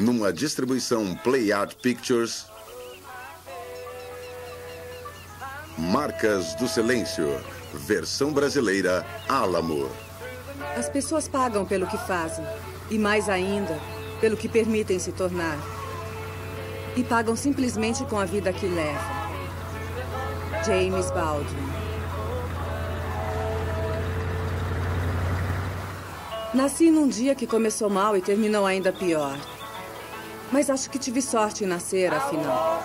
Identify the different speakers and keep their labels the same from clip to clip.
Speaker 1: numa distribuição Play Art Pictures. Marcas do Silêncio, versão brasileira Álamo.
Speaker 2: As pessoas pagam pelo que fazem, e mais ainda, pelo que permitem se tornar. E pagam simplesmente com a vida que levam. James Baldwin. Nasci num dia que começou mal e terminou ainda pior. Mas acho que tive sorte em nascer, afinal.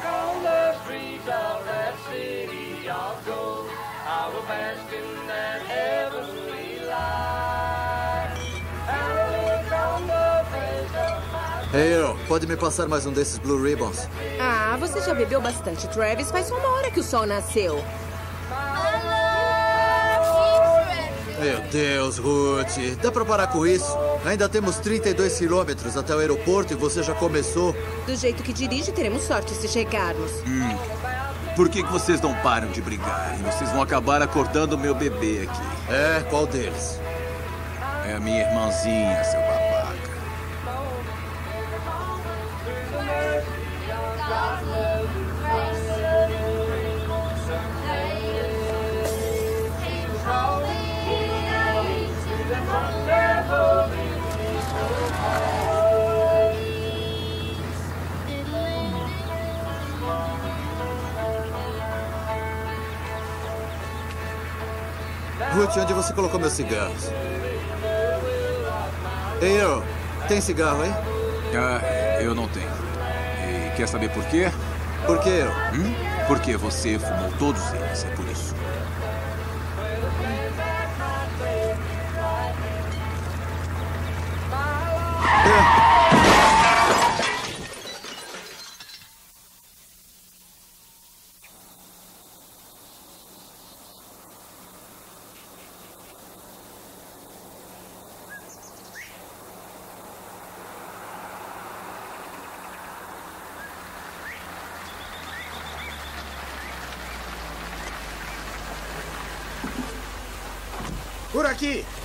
Speaker 3: Hey, Earl, pode me passar mais um desses Blue Ribbons?
Speaker 4: Ah, você já bebeu bastante, Travis. Faz só uma hora que o sol nasceu.
Speaker 3: Meu Deus, Ruth. Dá pra parar com isso? Ainda temos 32 quilômetros até o aeroporto e você já começou.
Speaker 4: Do jeito que dirige, teremos sorte se chegarmos.
Speaker 5: Hum. Por que, que vocês não param de brigar? E vocês vão acabar acordando o meu bebê aqui.
Speaker 3: É, qual deles?
Speaker 5: É a minha irmãzinha, seu
Speaker 3: Ruth, onde você colocou meus cigarros? Ei, Earl, tem cigarro aí?
Speaker 5: Ah, eu não tenho. E quer saber por quê?
Speaker 3: Por quê, Earl?
Speaker 5: Hum? Porque você fumou todos eles, é por isso.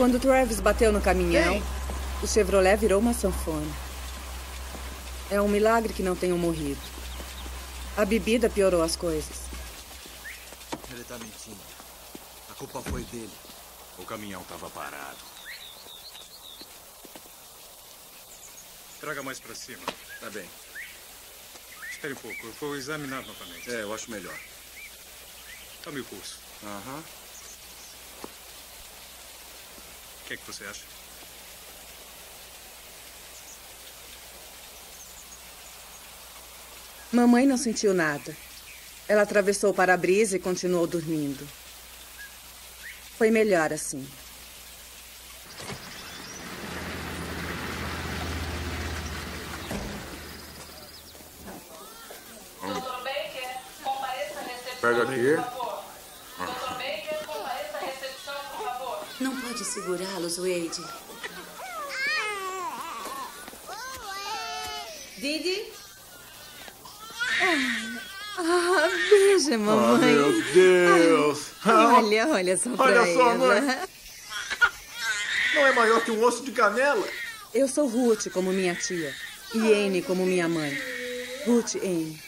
Speaker 2: Quando Travis bateu no caminhão,
Speaker 6: Ei.
Speaker 2: o Chevrolet virou uma sanfona. É um milagre que não tenham morrido. A bebida piorou as coisas.
Speaker 3: Ele tá mentindo. A culpa foi dele.
Speaker 5: O caminhão estava parado.
Speaker 7: Traga mais pra cima.
Speaker 1: Tá bem.
Speaker 7: Espere um pouco, eu vou examinar novamente.
Speaker 1: É, eu acho melhor.
Speaker 7: Tome o pulso.
Speaker 1: Aham.
Speaker 7: O que é que você acha?
Speaker 2: Mamãe não sentiu nada. Ela atravessou o para-brisa e continuou dormindo. Foi melhor assim.
Speaker 8: Doutor Baker, compareça à recepção.
Speaker 1: Pega aqui.
Speaker 8: Por favor. Doutor Baker, compareça à recepção, por favor.
Speaker 9: Não pode segurá-los, Wade.
Speaker 4: Didi?
Speaker 2: Ah, veja, mamãe.
Speaker 6: meu Deus!
Speaker 2: Olha, olha só pra
Speaker 6: Olha só,
Speaker 2: ela.
Speaker 6: mãe. Não é maior que um osso de canela?
Speaker 2: Eu sou Ruth, como minha tia. E Anne, como minha mãe. Ruth Anne.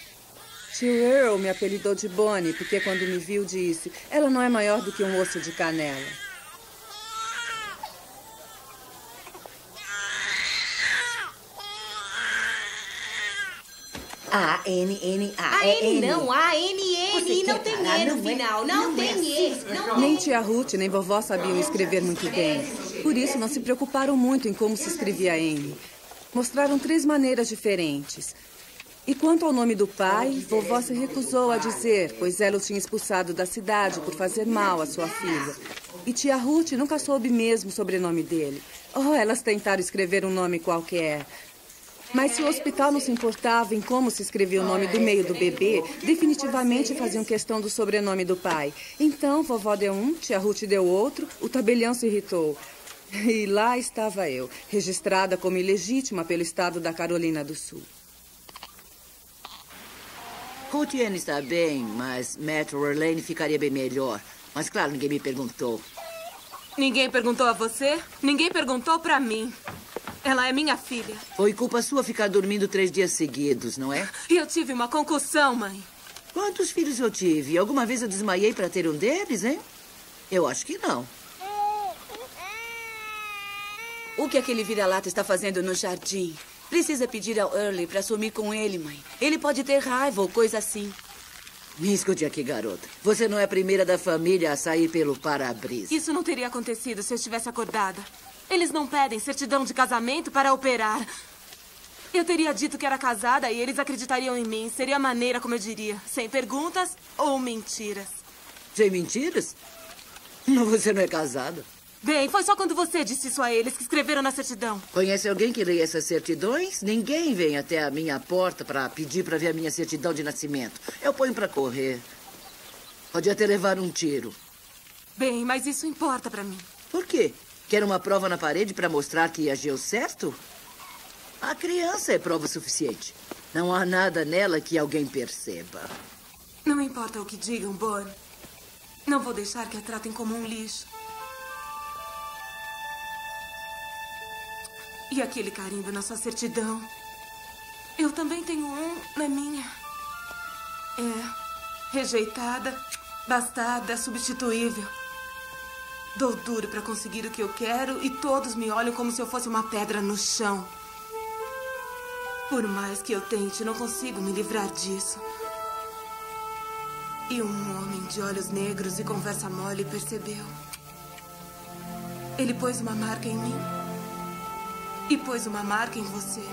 Speaker 2: Tio Earl me apelidou de Bonnie, porque quando me viu disse: Ela não é maior do que um osso de canela.
Speaker 9: A-N-N-A.
Speaker 4: A
Speaker 9: É
Speaker 4: N
Speaker 9: N.
Speaker 4: não, A N
Speaker 9: Você
Speaker 4: N. Não tem
Speaker 9: parar?
Speaker 4: E no
Speaker 9: é-
Speaker 4: final. Não
Speaker 9: é
Speaker 4: tem
Speaker 9: assim.
Speaker 4: E.
Speaker 2: Nem tia Ruth nem vovó sabiam escrever muito bem. Por isso, não se preocuparam muito em como se escrevia Anne. Mostraram três maneiras diferentes. E quanto ao nome do pai, vovó se recusou a dizer, pois ela o tinha expulsado da cidade por fazer mal à sua filha. E tia Ruth nunca soube mesmo o sobrenome dele. Oh, elas tentaram escrever um nome qualquer. Mas se o hospital não se importava em como se escrevia o nome do meio do bebê, definitivamente faziam questão do sobrenome do pai. Então, vovó deu um, tia Ruth deu outro, o tabelião se irritou. E lá estava eu, registrada como ilegítima pelo estado da Carolina do Sul.
Speaker 9: Ruth Ann está bem, mas Metro Orlane ficaria bem melhor. Mas claro, ninguém me perguntou.
Speaker 10: Ninguém perguntou a você? Ninguém perguntou pra mim.
Speaker 4: Ela é minha filha.
Speaker 9: Foi culpa sua ficar dormindo três dias seguidos, não é?
Speaker 4: Eu tive uma concussão, mãe.
Speaker 9: Quantos filhos eu tive? Alguma vez eu desmaiei para ter um deles, hein? Eu acho que não.
Speaker 2: O que aquele vira-lata está fazendo no jardim? Precisa pedir ao Early para sumir com ele, mãe. Ele pode ter raiva ou coisa assim.
Speaker 9: Me escute aqui, garota. Você não é a primeira da família a sair pelo para-brisa.
Speaker 4: Isso não teria acontecido se eu estivesse acordada. Eles não pedem certidão de casamento para operar. Eu teria dito que era casada e eles acreditariam em mim. Seria a maneira como eu diria. Sem perguntas ou mentiras.
Speaker 9: Sem mentiras? Não, você não é casada.
Speaker 4: Bem, foi só quando você disse isso a eles que escreveram na certidão.
Speaker 9: Conhece alguém que leia essas certidões? Ninguém vem até a minha porta para pedir para ver a minha certidão de nascimento. Eu ponho para correr. Pode até levar um tiro.
Speaker 4: Bem, mas isso importa para mim.
Speaker 9: Por quê? Quer uma prova na parede para mostrar que agiu certo? A criança é prova suficiente. Não há nada nela que alguém perceba.
Speaker 4: Não importa o que digam, Bonnie. Não vou deixar que a tratem como um lixo. E aquele carimbo na sua certidão? Eu também tenho um na minha. É. Rejeitada, bastada, substituível. Dou duro para conseguir o que eu quero e todos me olham como se eu fosse uma pedra no chão. Por mais que eu tente, não consigo me livrar disso. E um homem de olhos negros e conversa mole percebeu. Ele pôs uma marca em mim. E pôs uma marca em você.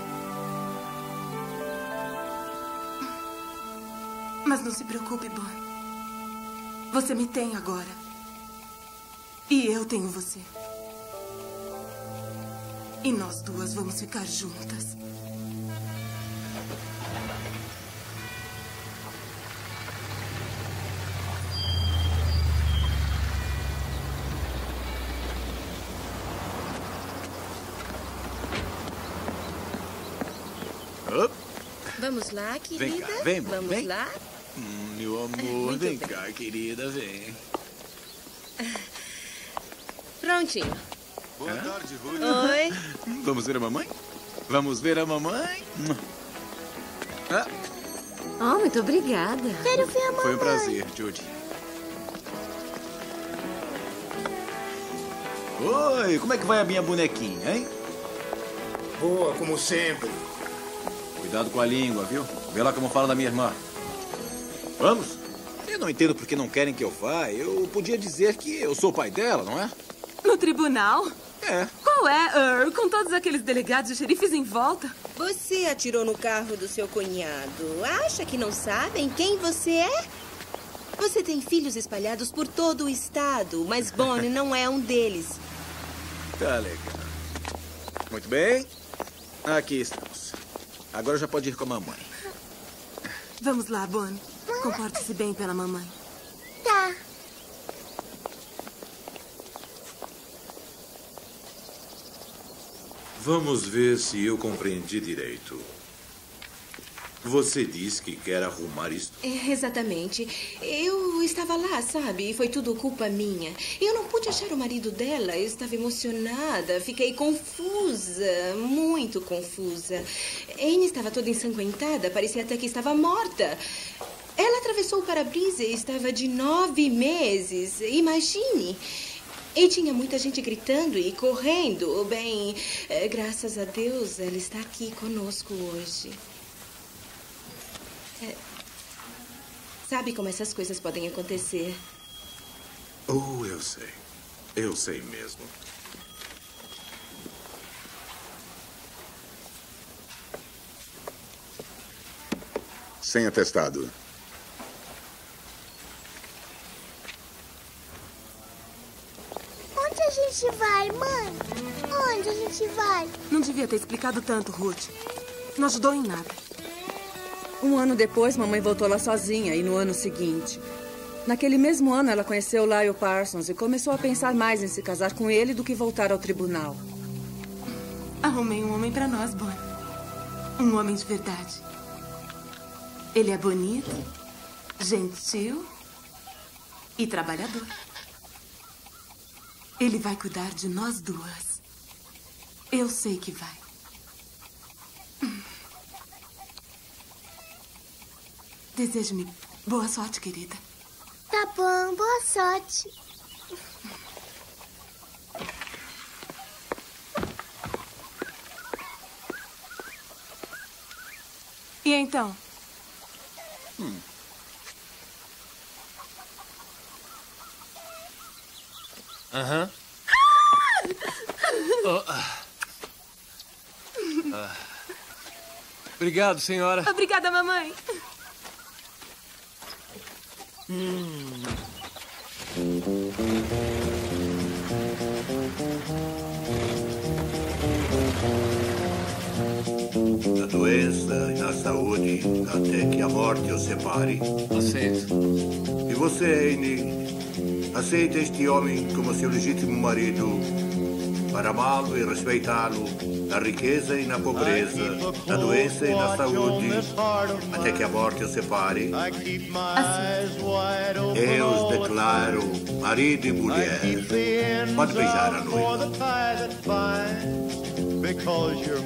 Speaker 4: Mas não se preocupe, Bonnie. Você me tem agora. E eu tenho você. E nós duas vamos ficar juntas.
Speaker 10: Vamos lá, querida.
Speaker 5: Vem cá, vem,
Speaker 10: Vamos
Speaker 5: vem.
Speaker 10: lá.
Speaker 5: Hum, meu amor,
Speaker 10: Muito
Speaker 5: vem
Speaker 10: bem.
Speaker 5: cá, querida, vem.
Speaker 10: Prontinho.
Speaker 5: Boa tarde, Ruth.
Speaker 10: Oi.
Speaker 5: Vamos ver a mamãe? Vamos ver a mamãe? Ah,
Speaker 10: Oh, muito obrigada. Quero ver a
Speaker 5: foi um prazer, Judy. Oi, como é que vai a minha bonequinha, hein?
Speaker 6: Boa, como sempre.
Speaker 5: Cuidado com a língua, viu? Vê lá como fala da minha irmã. Vamos? Eu não entendo por que não querem que eu vá. Eu podia dizer que eu sou o pai dela, não é?
Speaker 4: No tribunal?
Speaker 5: É.
Speaker 4: Qual é, Earl? Com todos aqueles delegados e xerifes em volta?
Speaker 10: Você atirou no carro do seu cunhado. Acha que não sabem quem você é? Você tem filhos espalhados por todo o estado, mas Bonnie não é um deles.
Speaker 5: Tá legal. Muito bem. Aqui estamos. Agora já pode ir com a mamãe.
Speaker 4: Vamos lá, Bonnie. Comporte-se bem pela mamãe.
Speaker 11: Tá.
Speaker 12: Vamos ver se eu compreendi direito. Você diz que quer arrumar isto?
Speaker 10: É, exatamente. Eu estava lá, sabe? E foi tudo culpa minha. Eu não pude achar o marido dela. Eu estava emocionada. Fiquei confusa. Muito confusa. Anne estava toda ensanguentada. Parecia até que estava morta. Ela atravessou o para-brisa e estava de nove meses. Imagine. E tinha muita gente gritando e correndo. Bem, eh, graças a Deus, ela está aqui conosco hoje. É, sabe como essas coisas podem acontecer?
Speaker 12: Oh, eu sei. Eu sei mesmo.
Speaker 1: Sem atestado.
Speaker 11: Onde a gente vai, mãe? Onde a gente vai?
Speaker 4: Não devia ter explicado tanto, Ruth. Não ajudou em nada.
Speaker 2: Um ano depois, mamãe voltou lá sozinha e no ano seguinte. Naquele mesmo ano, ela conheceu Lyle Parsons e começou a pensar mais em se casar com ele do que voltar ao tribunal.
Speaker 4: Arrumei um homem pra nós, Bonnie. Um homem de verdade. Ele é bonito, gentil e trabalhador. Ele vai cuidar de nós duas. Eu sei que vai. Desejo-me boa sorte, querida.
Speaker 13: Tá bom, boa sorte.
Speaker 4: E então?
Speaker 1: Hum.
Speaker 14: Aham. Oh, ah. Ah. Obrigado, senhora.
Speaker 4: Obrigada, mamãe.
Speaker 14: Hum.
Speaker 15: Na doença e na saúde, até que a morte os separe.
Speaker 14: Aceito.
Speaker 15: E você, Anne, aceita este homem como seu legítimo marido para amá-lo e respeitá-lo na riqueza e na pobreza, na doença e na saúde, até que a morte os separe. Eu os declaro marido e mulher. Pode beijar a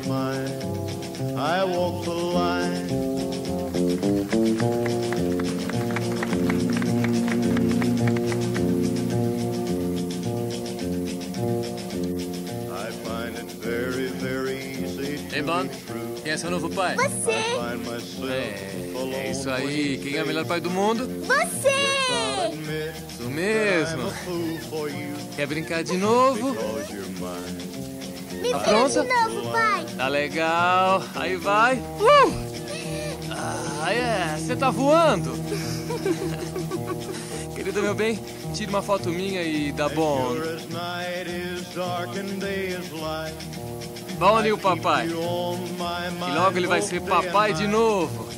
Speaker 16: mine, I walk the line.
Speaker 14: Ei, Bond, quem é seu novo pai?
Speaker 13: Você!
Speaker 14: É, é isso aí. Quem é o melhor pai do mundo?
Speaker 13: Você!
Speaker 14: Isso mesmo. Quer brincar de novo?
Speaker 13: Me
Speaker 14: Tá pronta?
Speaker 13: de novo, pai.
Speaker 14: Tá legal. Aí vai. Uh! Ah, é. Você tá voando. Querida, meu bem, tire uma foto minha e dá bom. Bom, o papai. E logo ele vai ser papai de novo.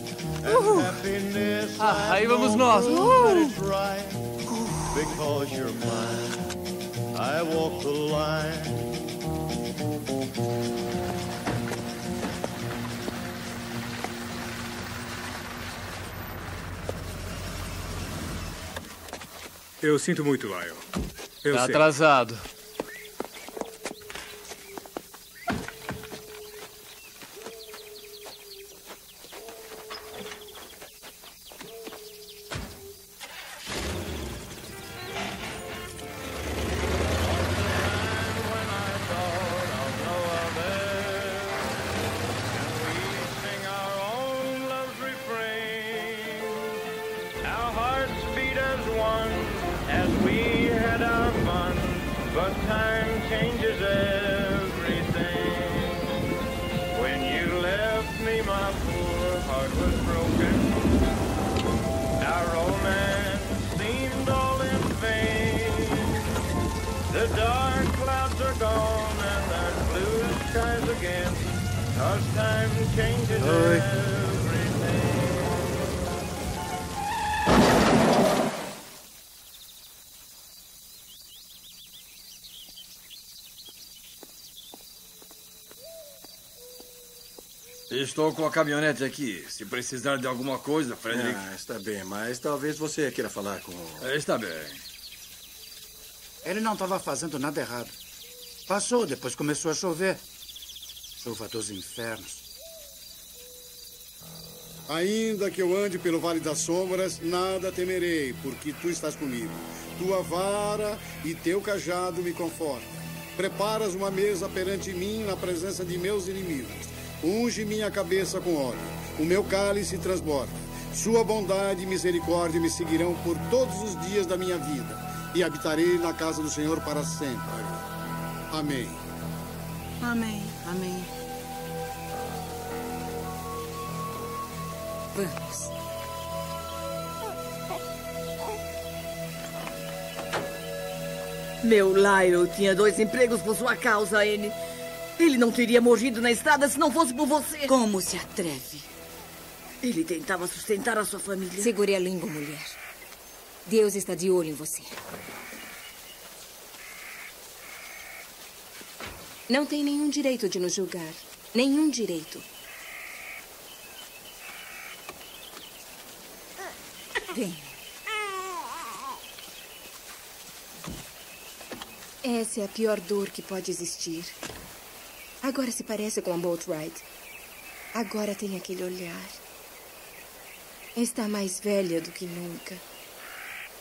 Speaker 14: Uhul. Ah, aí vamos nós. Uhul.
Speaker 16: Because
Speaker 17: Eu sinto muito, Lyle. Eu
Speaker 14: Tá
Speaker 17: sei.
Speaker 14: atrasado.
Speaker 1: Estou com a caminhonete aqui. Se precisar de alguma coisa, Frederick.
Speaker 12: Ah, está bem, mas talvez você queira falar com.
Speaker 1: Está bem.
Speaker 18: Ele não estava fazendo nada errado. Passou, depois começou a chover. Chuva dos infernos.
Speaker 19: Ainda que eu ande pelo vale das sombras, nada temerei, porque tu estás comigo. Tua vara e teu cajado me confortam. Preparas uma mesa perante mim na presença de meus inimigos. Unge minha cabeça com óleo. O meu cálice transborda. Sua bondade e misericórdia me seguirão por todos os dias da minha vida. E habitarei na casa do Senhor para sempre. Amém.
Speaker 4: Amém, amém.
Speaker 9: Vamos. Meu Lyle tinha dois empregos por sua causa, Anne. Ele não teria morrido na estrada se não fosse por você.
Speaker 20: Como se atreve?
Speaker 9: Ele tentava sustentar a sua família.
Speaker 21: Segure a língua, mulher. Deus está de olho em você. Não tem nenhum direito de nos julgar. Nenhum direito. Vem. Essa é a pior dor que pode existir. Agora se parece com a Boatwright. Agora tem aquele olhar. Está mais velha do que nunca.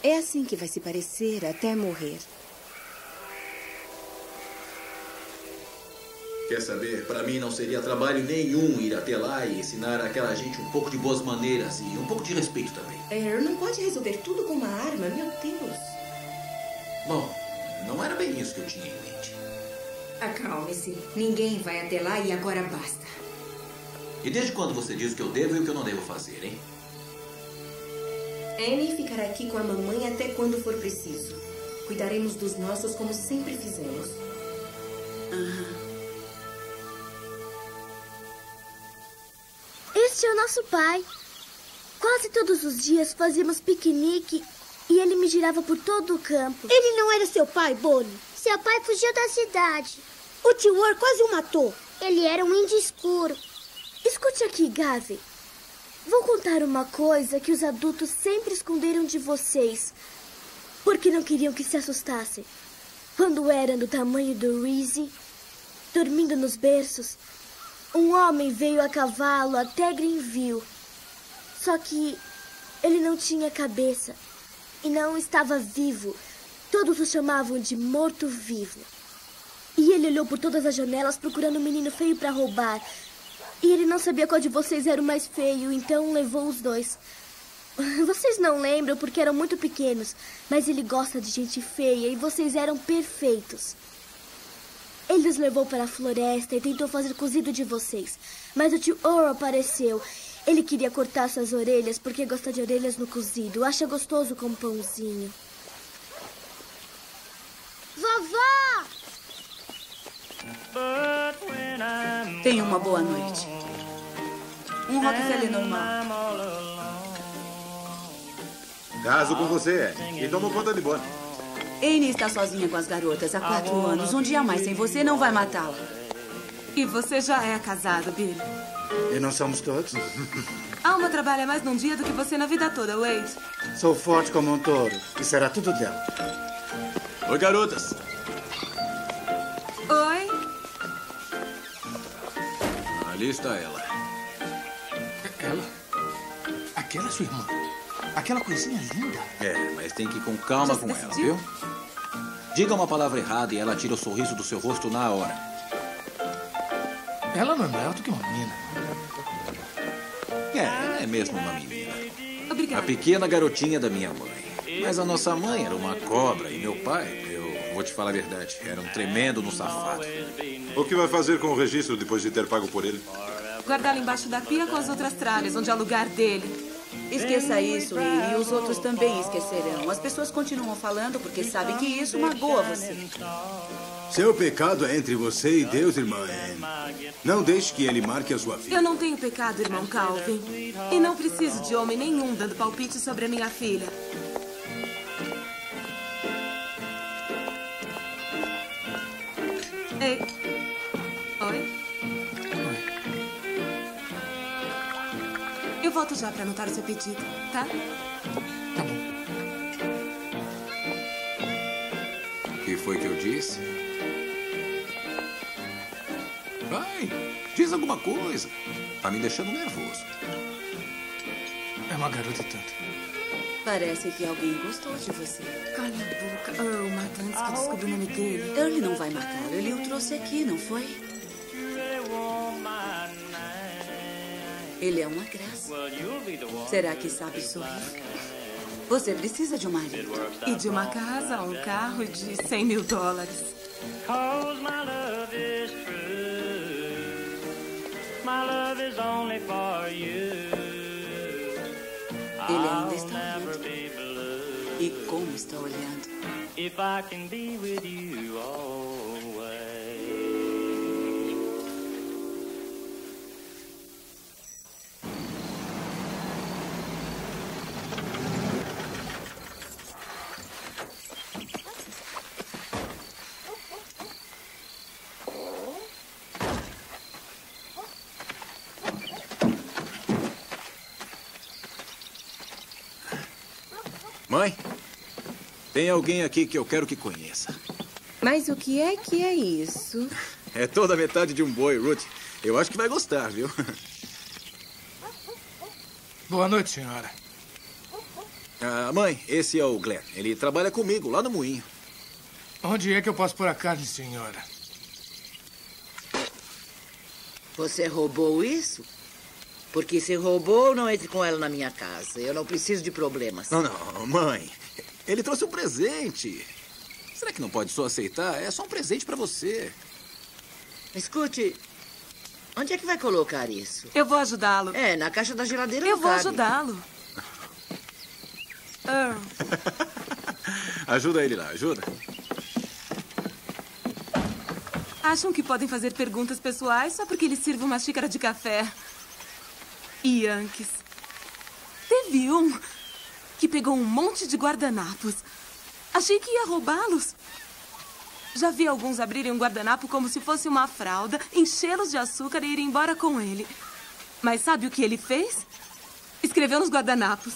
Speaker 21: É assim que vai se parecer até morrer.
Speaker 5: Quer saber? Para mim não seria trabalho nenhum ir até lá e ensinar aquela gente um pouco de boas maneiras e um pouco de respeito também.
Speaker 22: Er, não pode resolver tudo com uma arma, meu Deus.
Speaker 5: Bom, não era bem isso que eu tinha em mente.
Speaker 22: Acalme-se. Ninguém vai até lá e agora basta.
Speaker 5: E desde quando você diz o que eu devo e o que eu não devo fazer, hein?
Speaker 22: Annie ficará aqui com a mamãe até quando for preciso. Cuidaremos dos nossos como sempre fizemos.
Speaker 11: Este é o nosso pai. Quase todos os dias fazíamos piquenique e ele me girava por todo o campo.
Speaker 13: Ele não era seu pai, Bonnie?
Speaker 11: Seu pai fugiu da cidade.
Speaker 13: O tio War quase o matou.
Speaker 11: Ele era um índio escuro. Escute aqui, Gavi. Vou contar uma coisa que os adultos sempre esconderam de vocês. Porque não queriam que se assustassem. Quando eram do tamanho do Reese, dormindo nos berços, um homem veio a cavalo até Greenville. Só que ele não tinha cabeça e não estava vivo. Todos o chamavam de morto-vivo. E ele olhou por todas as janelas procurando um menino feio para roubar. E ele não sabia qual de vocês era o mais feio, então levou os dois. Vocês não lembram porque eram muito pequenos, mas ele gosta de gente feia e vocês eram perfeitos. Ele os levou para a floresta e tentou fazer cozido de vocês. Mas o tio Earl apareceu. Ele queria cortar suas orelhas porque gosta de orelhas no cozido. Acha gostoso com pãozinho. Vovó!
Speaker 20: Tenha uma boa noite. Um Rockefeller normal.
Speaker 12: Caso com você, e tomo conta de Bonnie.
Speaker 20: Anne está sozinha com as garotas há quatro anos. Um dia mais sem você não vai matá-la.
Speaker 4: E você já é casado, Billy.
Speaker 18: E não somos todos?
Speaker 4: Alma trabalha mais num dia do que você na vida toda, Wade.
Speaker 18: Sou forte como um touro. E será tudo dela.
Speaker 5: Oi, garotas.
Speaker 4: Oi?
Speaker 5: Ali está ela.
Speaker 23: Ela? Aquela é sua irmã? Aquela coisinha linda?
Speaker 5: É, mas tem que ir com calma com ela,
Speaker 23: decidiu?
Speaker 5: viu? Diga uma palavra errada e ela tira o sorriso do seu rosto na hora.
Speaker 23: Ela não é maior do que uma menina.
Speaker 5: É, é mesmo uma menina. A
Speaker 4: Obrigada.
Speaker 5: pequena garotinha da minha mãe. Mas a nossa mãe era uma cobra e meu pai, eu vou te falar a verdade, era um tremendo no safado.
Speaker 12: O que vai fazer com o registro depois de ter pago por ele?
Speaker 4: Guardá-lo embaixo da pia com as outras tralhas, onde é o lugar dele.
Speaker 20: Esqueça isso e, e os outros também esquecerão. As pessoas continuam falando porque sabem que isso magoa você.
Speaker 17: Seu pecado é entre você e Deus, irmã Anne. Não deixe que ele marque a sua vida.
Speaker 4: Eu não tenho pecado, irmão Calvin. E não preciso de homem nenhum dando palpite sobre a minha filha. Ei. Oi? Eu volto já para anotar o seu pedido, tá?
Speaker 5: O que foi que eu disse? Vai, diz alguma coisa. Tá me deixando nervoso.
Speaker 23: É uma garota e tanto.
Speaker 20: Parece que alguém gostou de você.
Speaker 4: Cala a boca. Earl mata antes que descubra o nome dele.
Speaker 20: Ele não vai matá-lo. Ele o trouxe aqui, não foi? Ele é uma graça. Será que sabe sorrir? Você precisa de um marido.
Speaker 4: E de uma casa, um carro de 100 mil dólares.
Speaker 14: My love is only for you. I'll
Speaker 20: está
Speaker 14: never
Speaker 20: olhando. E como está olhando?
Speaker 14: if I can be with you always.
Speaker 5: Tem alguém aqui que eu quero que conheça.
Speaker 21: Mas o que é que é isso?
Speaker 5: É toda a metade de um boi, Ruth. Eu acho que vai gostar, viu?
Speaker 23: Boa noite, senhora.
Speaker 5: Ah, mãe, esse é o Glenn. Ele trabalha comigo lá no moinho.
Speaker 23: Onde é que eu posso pôr a carne, senhora?
Speaker 9: Você roubou isso? Porque se roubou, não entre com ela na minha casa. Eu não preciso de problemas.
Speaker 5: Não, não, mãe. Ele trouxe um presente. Será que não pode só aceitar? É só um presente pra você.
Speaker 9: Escute, onde é que vai colocar isso?
Speaker 4: Eu vou ajudá-lo.
Speaker 9: É, na caixa da geladeira
Speaker 4: Eu vou ajudá-lo. Earl,
Speaker 5: Ajuda ele lá, ajuda.
Speaker 4: acham que podem fazer perguntas pessoais só porque ele sirva uma xícara de café? Yankees. Teve um que pegou um monte de guardanapos. Achei que ia roubá-los. Já vi alguns abrirem um guardanapo como se fosse uma fralda, enchê-los de açúcar e ir embora com ele. Mas sabe o que ele fez? Escreveu nos guardanapos.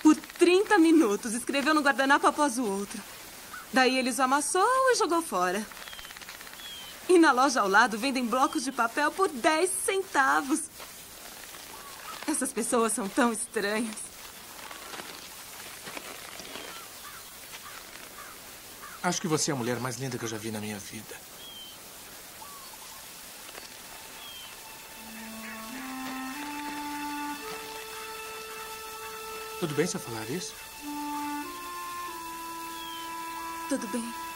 Speaker 4: Por 30 minutos, escreveu no guardanapo após o outro. Daí ele os amassou e jogou fora. E na loja ao lado vendem blocos de papel por 10 centavos. Essas pessoas são tão estranhas.
Speaker 23: Acho que você é a mulher mais linda que eu já vi na minha vida. Tudo bem se eu falar isso?
Speaker 4: Tudo bem.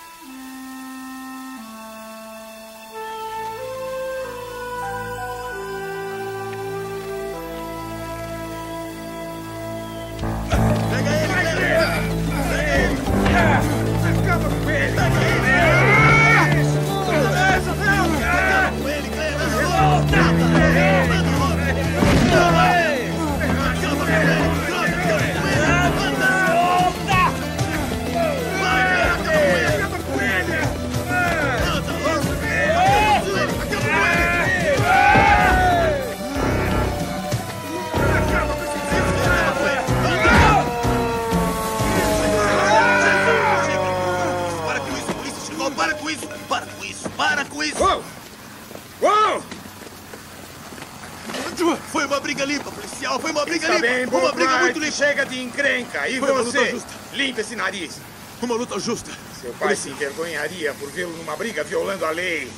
Speaker 1: Uma briga limpa, policial! Foi uma briga
Speaker 6: Está
Speaker 1: limpa!
Speaker 6: bem,
Speaker 1: uma briga muito limpa!
Speaker 6: Chega de encrenca. E
Speaker 1: Foi uma luta
Speaker 6: você?
Speaker 1: justa.
Speaker 6: Limpa esse nariz.
Speaker 1: Uma luta justa.
Speaker 6: Seu pai se envergonharia por vê-lo numa briga violando a lei.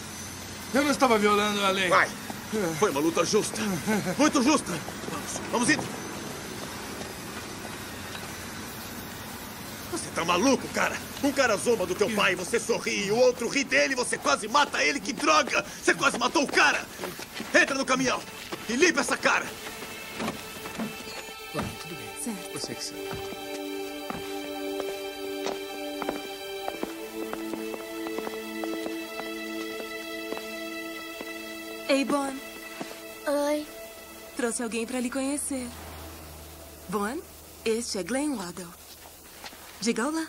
Speaker 23: Eu não estava violando a lei.
Speaker 6: Vai.
Speaker 1: Foi uma luta justa. Muito justa. Vamos, vamos indo. Você tá maluco, cara? Um cara zomba do teu pai, você sorri, e o outro ri dele, você quase mata ele, que droga! Você quase matou o cara! Entra no caminhão e limpa essa cara!
Speaker 23: Bom, tudo bem.
Speaker 4: Certo.
Speaker 23: Você que sabe.
Speaker 4: Ei, Bon.
Speaker 11: Oi.
Speaker 4: Trouxe alguém pra lhe conhecer. Bon, este é Glenn Waddell. Diga olá.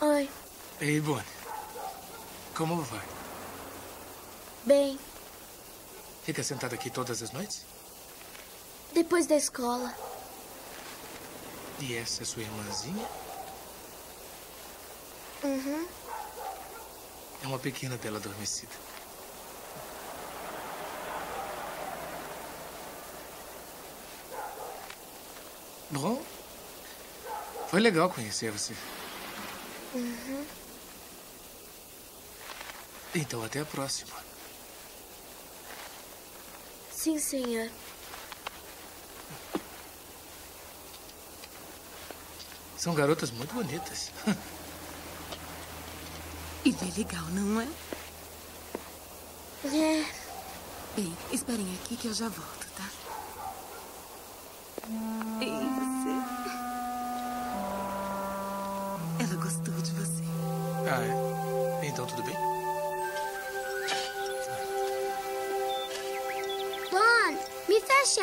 Speaker 11: Oi.
Speaker 23: Ei, Bonnie. Como vai?
Speaker 11: Bem,
Speaker 23: Fica sentado aqui todas as noites?
Speaker 11: depois da escola.
Speaker 23: E essa é sua irmãzinha?
Speaker 11: Uhum.
Speaker 23: É uma pequena dela adormecida. Bom, foi legal conhecer você.
Speaker 11: Uhum.
Speaker 23: Então, até a próxima.
Speaker 11: Sim, senhor.
Speaker 23: São garotas muito bonitas.
Speaker 4: Ele é legal, não é?
Speaker 11: É.
Speaker 4: Bem, esperem aqui que eu já volto, tá?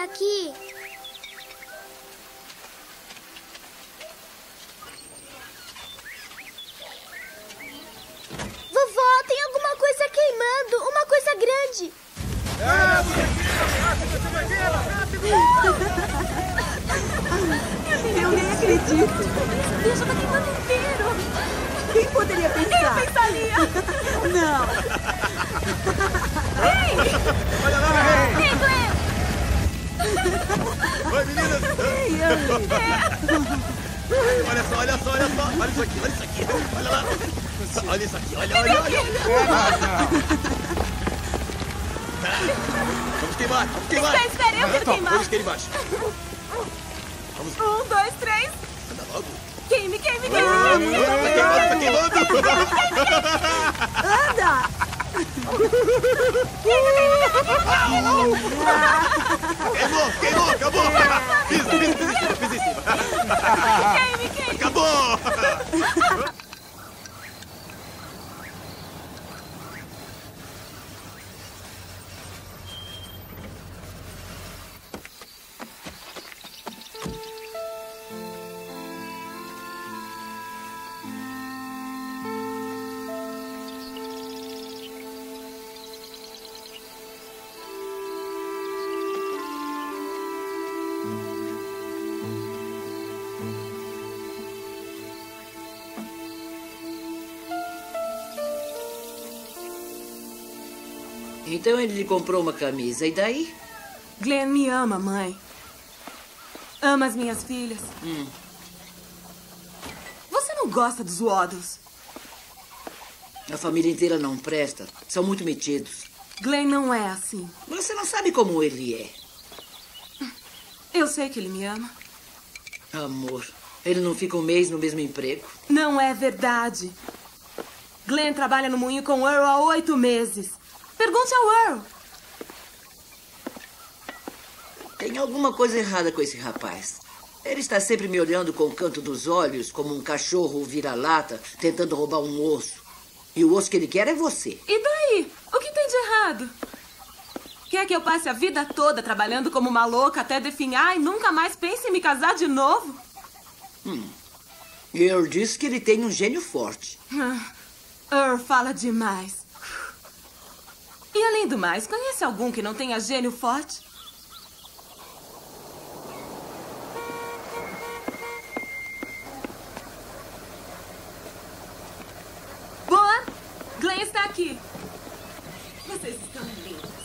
Speaker 24: Aqui.
Speaker 9: Lhe comprou uma camisa. E daí?
Speaker 4: Glenn me ama, mãe. Ama as minhas filhas.
Speaker 9: Hum.
Speaker 4: Você não gosta dos Waddles?
Speaker 9: A família inteira não presta. São muito metidos.
Speaker 4: Glenn não é assim.
Speaker 9: Você não sabe como ele é.
Speaker 4: Eu sei que ele me ama.
Speaker 9: Amor. Ele não fica um mês no mesmo emprego.
Speaker 4: Não é verdade. Glenn trabalha no moinho com Earl há oito meses. Pergunte ao Earl.
Speaker 9: Tem alguma coisa errada com esse rapaz. Ele está sempre me olhando com o canto dos olhos, como um cachorro vira-lata, tentando roubar um osso. E o osso que ele quer é você.
Speaker 4: E daí? O que tem de errado? Quer que eu passe a vida toda trabalhando como uma louca até definhar e nunca mais pense em me casar de novo?
Speaker 9: Hum. Eu disse que ele tem um gênio forte.
Speaker 4: Ah, Earl fala demais. E além do mais, conhece algum que não tenha gênio forte? Boa! Glenn está aqui. Vocês estão lindas.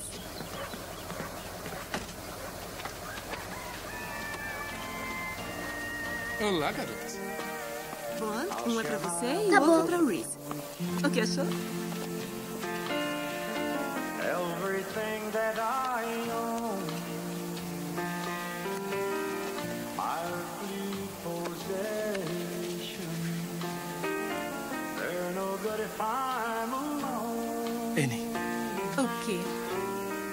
Speaker 23: Olá, garotas.
Speaker 4: Boa, um é pra você e
Speaker 11: Tá
Speaker 4: o outro
Speaker 11: bom.
Speaker 4: é pra Reese. O que achou?
Speaker 25: Everything that I own, my earthly possession, they're no good if I'm alone.
Speaker 23: Annie,
Speaker 4: O quê?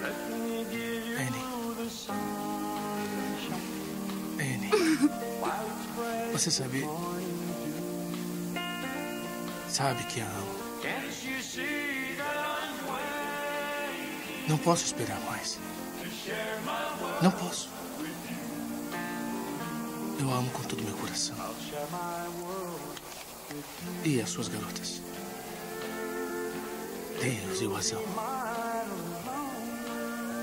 Speaker 25: Let me give you
Speaker 23: Annie,
Speaker 25: the sunshine
Speaker 23: Annie.
Speaker 25: while it's spread
Speaker 23: Você sabe. Sabe que a amo.
Speaker 25: Can't you see that I'm waiting
Speaker 23: Não posso esperar mais. Não posso. Eu a amo com todo o meu coração. E as suas garotas? Deus, eu as amo.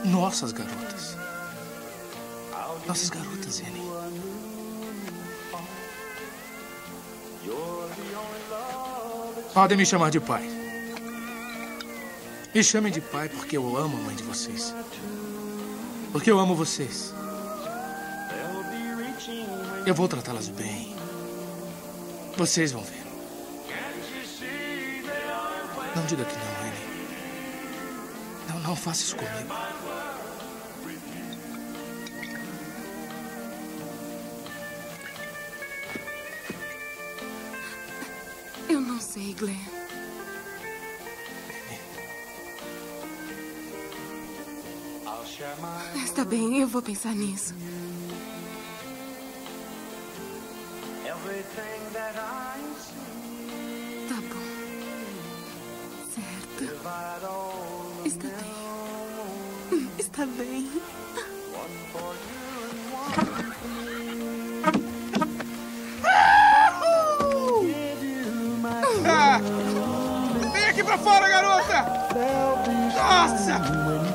Speaker 23: Nossas garotas. Nossas garotas, Annie. Podem me chamar de pai. Me chamem de pai porque eu amo a mãe de vocês. Porque eu amo vocês. Eu vou tratá-las bem. Vocês vão ver. Não diga que não, Annie. Não, não faça isso comigo.
Speaker 4: Eu não sei, Glenn. Está bem, eu vou pensar nisso. Tá bom. Certo. Está bem. Está bem.
Speaker 23: Ah! Vem aqui pra fora, garota! Nossa!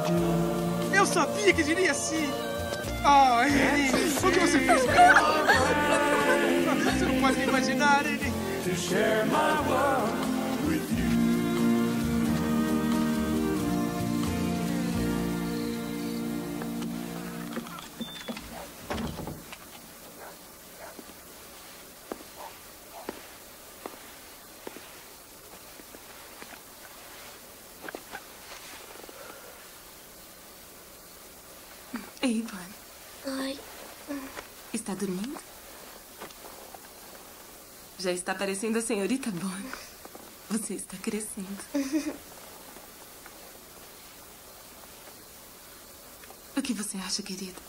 Speaker 23: Sabia que diria sim! Ah, Annie, o que você fez? Você não pode nem imaginar, Annie.
Speaker 4: Já está parecendo a senhorita Bon. Você está crescendo. O que você acha, querida?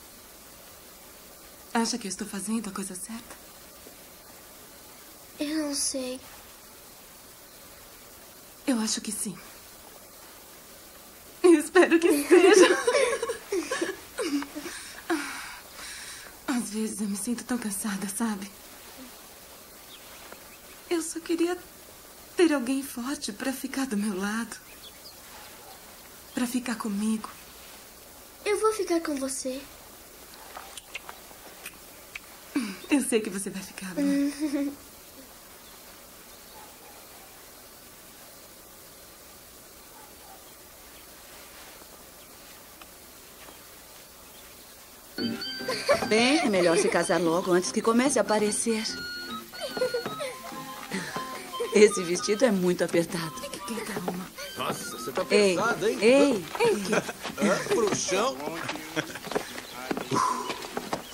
Speaker 4: Acha que eu estou fazendo a coisa certa?
Speaker 11: Eu não sei.
Speaker 4: Eu acho que sim. Eu espero que seja. Às vezes eu me sinto tão cansada, sabe? Eu só queria ter alguém forte para ficar do meu lado. Para ficar comigo.
Speaker 11: Eu vou ficar com você.
Speaker 4: Eu sei que você vai ficar bem.
Speaker 2: Bem, é melhor se casar logo antes que comece a aparecer. Esse vestido é muito apertado.
Speaker 5: Nossa, você tá
Speaker 2: Ei,
Speaker 5: pesada, hein?
Speaker 2: ei,
Speaker 5: Ah, pro chão.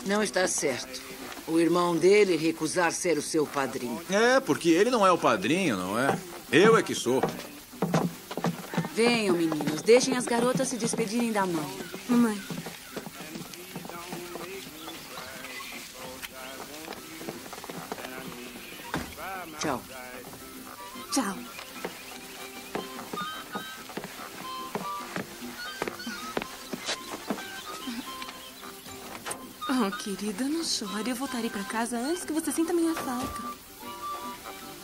Speaker 9: Não está certo. O irmão dele recusar ser o seu padrinho.
Speaker 5: É, porque ele não é o padrinho, não é? Eu é que sou.
Speaker 2: Venham, meninos. Deixem as garotas se despedirem da mãe.
Speaker 4: Mamãe.
Speaker 9: Tchau.
Speaker 4: Querida, não chore. Eu voltarei para casa antes que você sinta minha falta.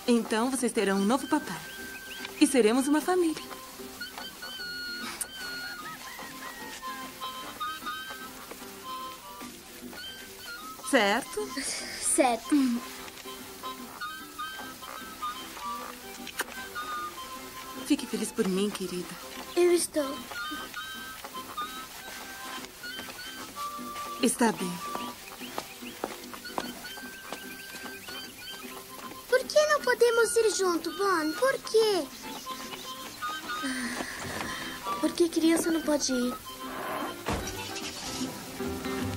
Speaker 4: Então vocês terão um novo papai. E seremos uma família. Certo?
Speaker 11: Certo.
Speaker 4: Fique feliz por mim, querida.
Speaker 11: Eu estou.
Speaker 4: Está bem.
Speaker 24: Podemos ir junto, Bon? Por quê?
Speaker 11: Porque criança não pode ir.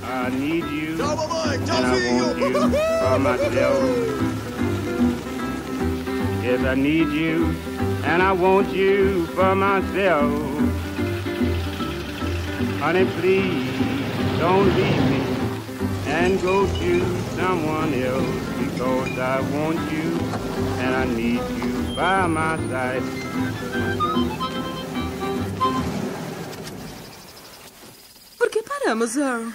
Speaker 25: I need you.
Speaker 1: Tchau, mamãe.
Speaker 25: And I want you
Speaker 1: Tchauzinho.
Speaker 25: for myself. Yes, I need you. And I want you for myself. Honey, please don't leave me and go to someone else because I want you and I need you by my side.
Speaker 4: Por que paramos, Earl?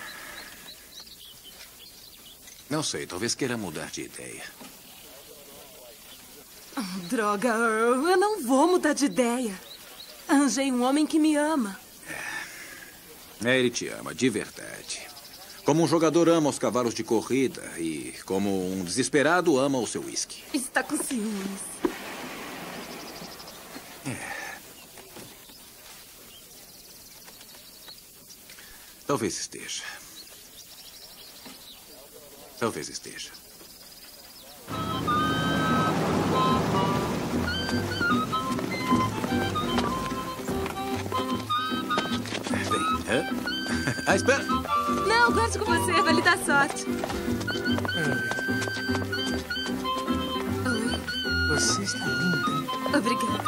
Speaker 5: Não sei, talvez queira mudar de ideia.
Speaker 4: Oh, droga, Earl. Eu não vou mudar de ideia. Arranjei um homem que me ama.
Speaker 5: É, ele te ama, de verdade. Como um jogador ama os cavalos de corrida e como um desesperado ama o seu uísque.
Speaker 4: Está com ciúmes.
Speaker 5: Talvez esteja. Talvez esteja. Vem. Hã? Ah, espera.
Speaker 4: Não, guarde com você. Vai lhe dar sorte.
Speaker 23: Você está linda.
Speaker 4: Obrigada.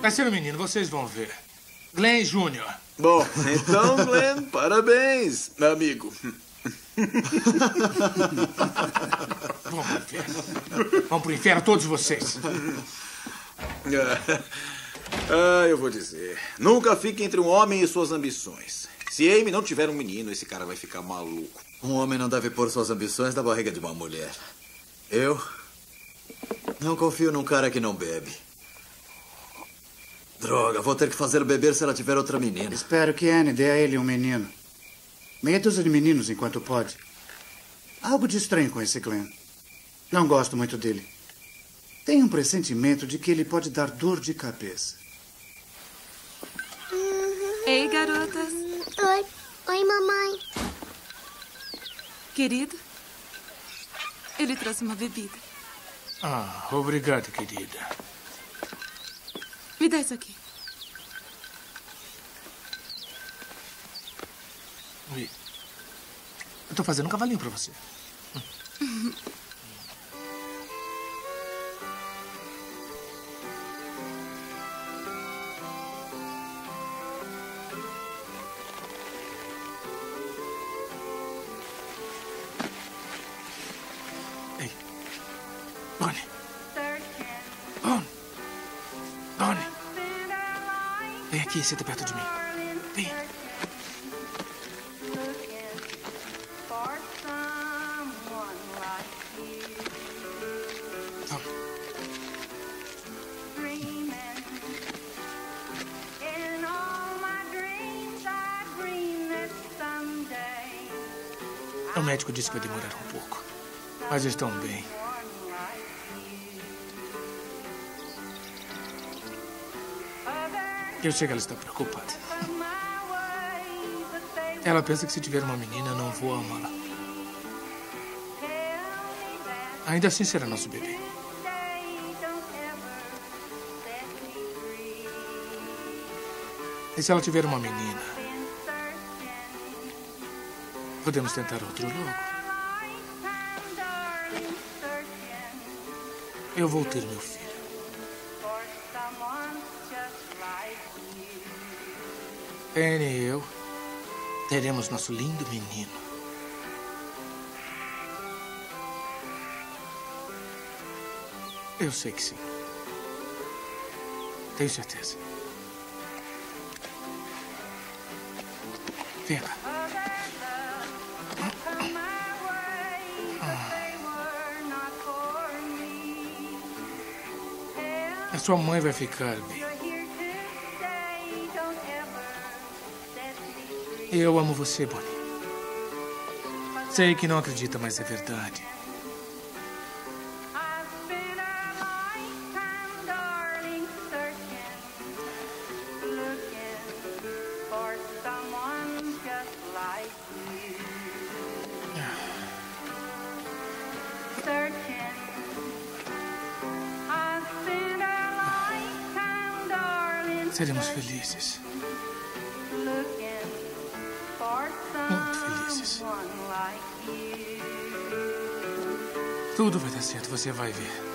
Speaker 23: Vai ser um menino, vocês vão ver. Glenn Jr.
Speaker 5: Bom, então, Glenn, parabéns, meu amigo.
Speaker 23: Vamos pro inferno. Vamos pro inferno todos vocês.
Speaker 5: Ah, eu vou dizer. Nunca fique entre um homem e suas ambições. Se Amy não tiver um menino, esse cara vai ficar maluco.
Speaker 3: Um homem não deve pôr suas ambições na barriga de uma mulher. Eu não confio num cara que não bebe. Droga, vou ter que fazer beber se ela tiver outra menina.
Speaker 18: Espero que Anne dê a ele um menino. Meia dúzia de meninos enquanto pode. Algo de estranho com esse Glenn. Não gosto muito dele. Tenho um pressentimento de que ele pode dar dor de cabeça.
Speaker 4: Ei, garotas.
Speaker 24: Oi. Oi, mamãe.
Speaker 4: Querido, ele trouxe uma bebida.
Speaker 23: Ah, obrigado, querida.
Speaker 4: Me dá isso aqui.
Speaker 23: Oi. Eu tô fazendo um cavalinho pra você. Bonnie. Bonnie. Bonnie. Vem aqui, senta perto de mim. Vem. O médico disse que vai demorar um pouco. Mas estão bem. Eu sei que ela está preocupada. Ela pensa que se tiver uma menina, não vou amá-la. Ainda assim será nosso bebê. E se ela tiver uma menina? Podemos tentar outro logo. Eu vou ter meu filho. Anne e eu teremos nosso lindo menino. Eu sei que sim. Tenho certeza. Vem cá. A sua mãe vai ficar bem. Eu amo você, Bonnie. Sei que não acredita, mas é verdade. Seremos felizes. Tudo vai dar certo, você vai ver.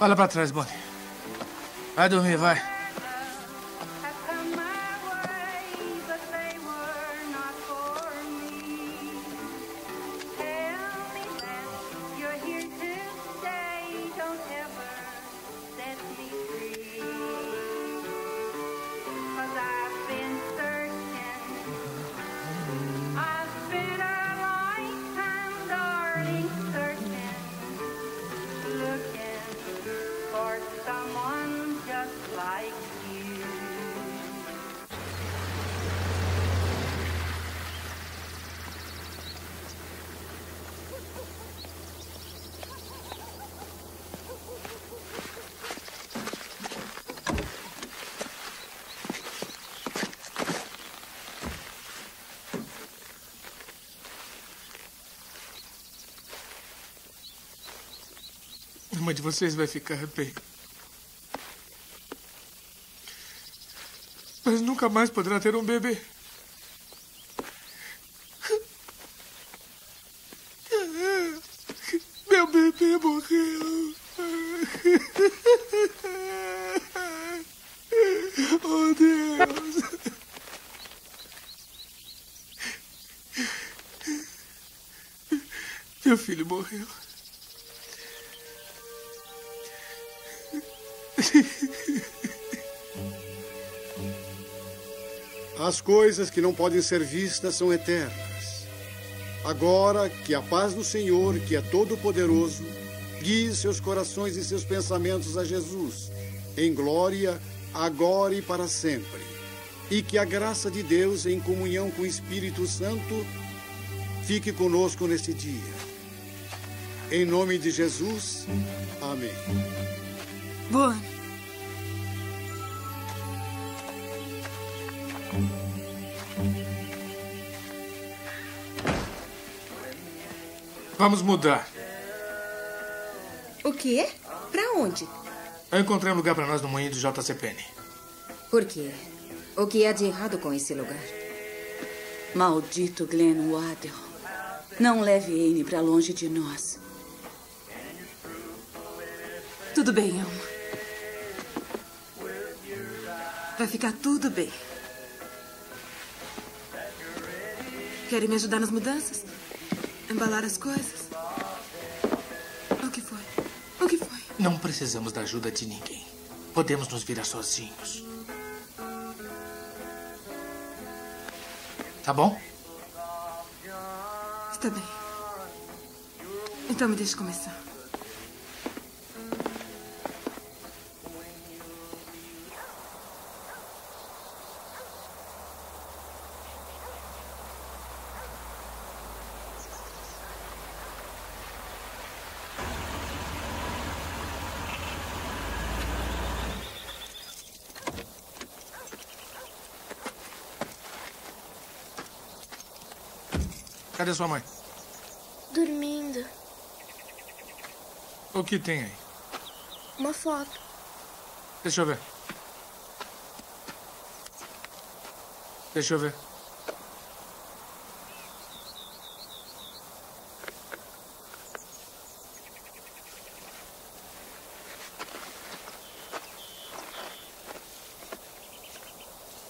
Speaker 23: Olha pra trás, Bonnie. Vai dormir, vai. uma de vocês vai ficar bem. Mas nunca mais poderá ter um bebê. Meu bebê morreu. Oh, Deus. Meu filho morreu.
Speaker 19: As coisas que não podem ser vistas são eternas. Agora que a paz do Senhor, que é todo-poderoso, guie seus corações e seus pensamentos a Jesus, em glória, agora e para sempre. E que a graça de Deus, em comunhão com o Espírito Santo, fique conosco neste dia. Em nome de Jesus, amém.
Speaker 4: Bonnie.
Speaker 23: Vamos mudar.
Speaker 10: O quê? Pra onde?
Speaker 23: Eu encontrei um lugar para nós no moinho do JCPN.
Speaker 21: Por quê? O que há de errado com esse lugar?
Speaker 2: Maldito Glenn Waddell. Não leve Amy para longe de nós.
Speaker 4: Tudo bem, Elma. Vai ficar tudo bem. Querem me ajudar nas mudanças? Embalar as coisas? O que foi? O que foi?
Speaker 23: Não precisamos da ajuda de ninguém. Podemos nos virar sozinhos. Tá bom?
Speaker 4: Está bem. Então me deixe começar.
Speaker 23: Cadê sua mãe?
Speaker 11: Dormindo.
Speaker 23: O que tem aí?
Speaker 11: Uma foto.
Speaker 23: Deixa eu ver. Deixa eu ver.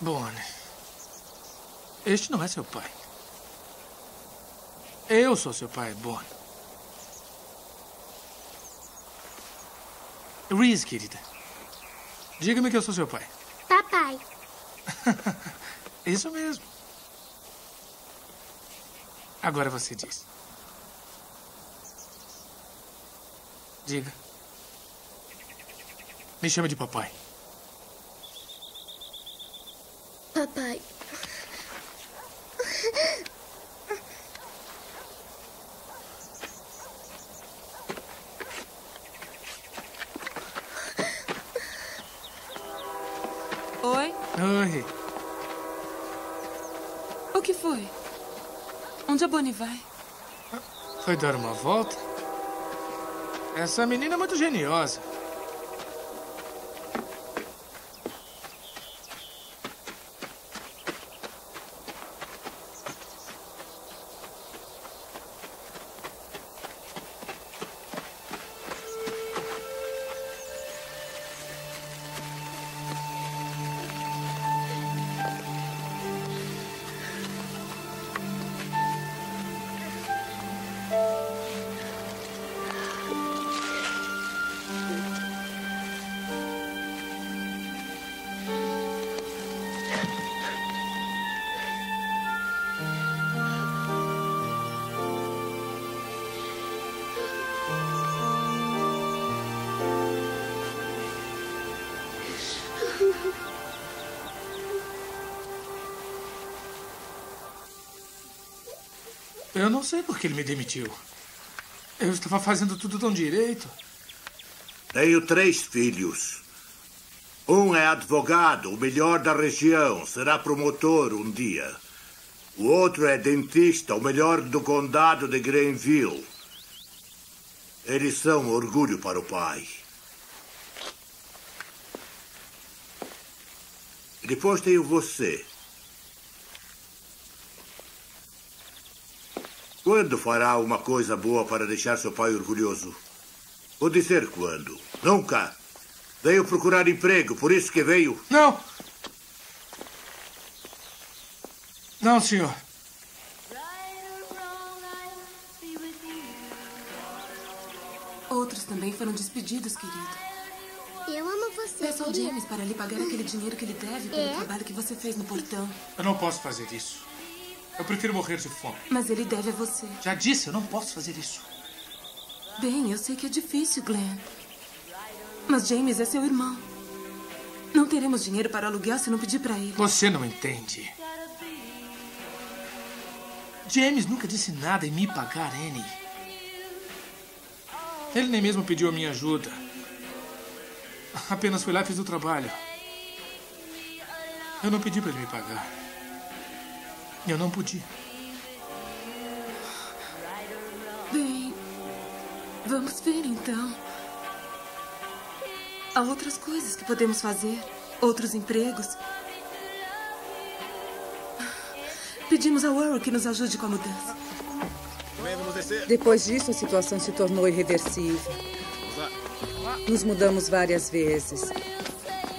Speaker 23: Bonnie. Este não é seu pai. Eu sou seu pai, Bonnie. Reese, querida. Diga-me que eu sou seu pai.
Speaker 24: Papai.
Speaker 23: Isso mesmo. Agora você diz. Diga. Me chame de. Papai.
Speaker 4: Oi?
Speaker 23: Oi.
Speaker 4: O que foi? Onde vai?
Speaker 23: Foi dar uma volta? Essa menina é muito geniosa. Eu não sei por que ele me demitiu. Eu estava fazendo tudo tão direito.
Speaker 15: Tenho três filhos. Um é advogado, o melhor da região, será promotor um dia. O outro é dentista, o melhor do condado de Greenville. Eles são orgulho para o pai. Depois tenho você. Quando fará uma coisa boa para deixar seu pai orgulhoso? Vou dizer quando. Nunca. Veio procurar emprego, por isso que veio.
Speaker 23: Não! Não, senhor.
Speaker 4: outros também foram despedidos, querido.
Speaker 24: Eu amo você.
Speaker 4: Peça ao. James para lhe pagar aquele dinheiro que ele deve pelo
Speaker 24: É?
Speaker 4: trabalho que você fez no portão.
Speaker 23: Eu não posso fazer isso. Eu prefiro morrer de fome.
Speaker 4: Mas ele deve a você.
Speaker 23: Já disse, eu não posso fazer isso.
Speaker 4: Bem, eu sei que é difícil, Glenn. Mas James é seu irmão. Não teremos dinheiro para aluguel se não pedir para ele.
Speaker 23: Você não entende. James nunca disse nada em me pagar, Annie. Ele nem mesmo pediu a minha ajuda. Apenas fui lá e fiz o trabalho. Eu não pedi para ele me pagar. Eu não podia.
Speaker 4: Bem, vamos ver então. Há outras coisas que podemos fazer, outros empregos. Pedimos ao Earl que nos ajude com a mudança.
Speaker 1: Bem, vamos descer.
Speaker 2: Depois disso, a situação se tornou irreversível. Nos mudamos várias vezes.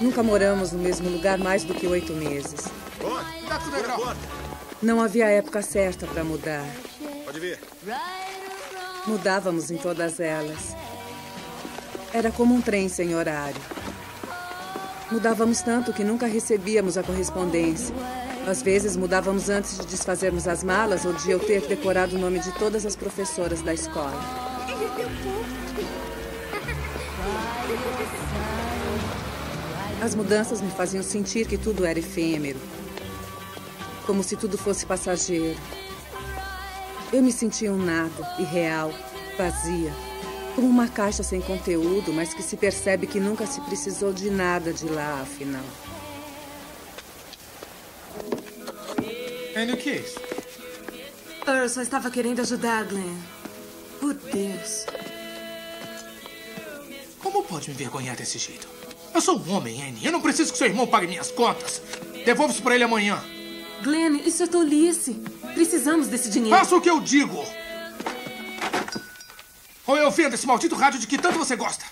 Speaker 2: Nunca moramos no mesmo lugar mais do que oito meses.
Speaker 1: Cuidado com o degrau.
Speaker 2: Não havia época certa para mudar.
Speaker 1: Pode vir.
Speaker 2: Mudávamos em todas elas. Era como um trem sem horário. Mudávamos tanto que nunca recebíamos a correspondência. Às vezes mudávamos antes de desfazermos as malas ou de eu ter decorado o nome de todas as professoras da escola. As mudanças me faziam sentir que tudo era efêmero. Como se tudo fosse passageiro. Eu me sentia um nada, irreal, vazia. Como uma caixa sem conteúdo, mas que se percebe que nunca se precisou de nada de lá, afinal.
Speaker 23: Annie, o que é isso?
Speaker 4: Earl só estava querendo ajudar, Glenn. Por Deus.
Speaker 23: Como pode me envergonhar desse jeito? Eu sou um homem, Annie. Eu não preciso que seu irmão pague minhas contas. Devolva isso para ele amanhã.
Speaker 4: Glenn, isso é tolice. Precisamos desse dinheiro.
Speaker 23: Faça o que eu digo. Ou eu ofendo esse maldito rádio de que tanto você gosta.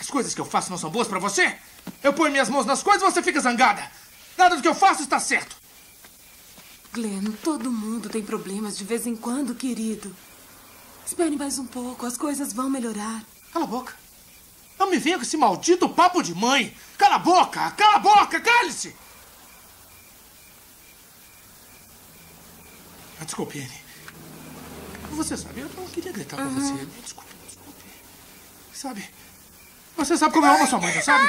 Speaker 23: As coisas que eu faço não são boas para você? Eu ponho minhas mãos nas coisas e você fica zangada. Nada do que eu faço está certo.
Speaker 4: Glenn, todo mundo tem problemas de vez em quando, querido. Espere mais um pouco, as coisas vão melhorar.
Speaker 23: Cala a boca. Não me venha com esse maldito papo de mãe. Cala a boca, cala a boca, cale-se. Desculpe, Annie. Você sabe, eu não queria gritar com você. Me Desculpe, me desculpe. Sabe, você sabe como eu amo sua mãe, não sabe?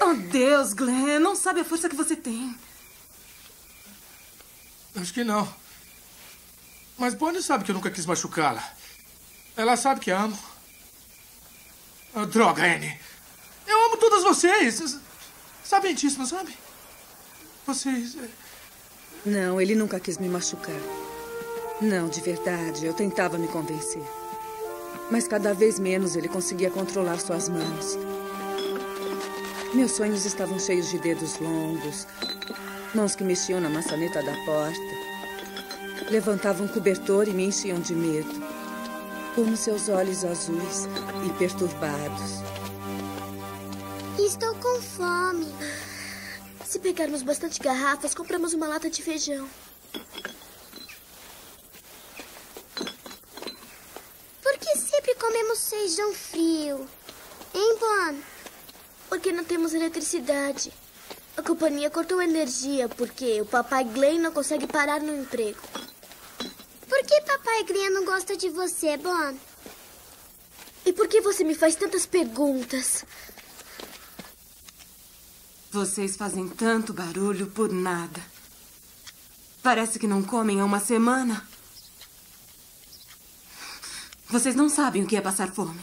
Speaker 4: Oh, Deus, Glenn, não sabe a força que você tem.
Speaker 23: Acho que não. Mas Bonnie sabe que eu nunca quis machucá-la. Ela sabe que amo. Ah, droga, Annie. Eu amo todas vocês. Sabem disso, não sabe? Vocês.
Speaker 2: Não, ele nunca quis me machucar. Não, de verdade, eu tentava me convencer. Mas cada vez menos ele conseguia controlar suas mãos. Meus sonhos estavam cheios de dedos longos, mãos que mexiam na maçaneta da porta. Levantavam um cobertor e me enchiam de medo. Como seus olhos azuis e perturbados.
Speaker 11: Estou com fome. Se pegarmos bastante garrafas, compramos uma lata de feijão.
Speaker 24: Por que sempre comemos feijão frio? Hein, Bon?
Speaker 11: Porque não temos eletricidade. A companhia cortou a energia porque o papai Glenn não consegue parar no emprego.
Speaker 24: Por que papai Glenn não gosta de você, Bon?
Speaker 11: E por que você me faz tantas perguntas?
Speaker 4: Vocês fazem tanto barulho por nada. Parece que não comem há uma semana. Vocês não sabem o que é passar fome.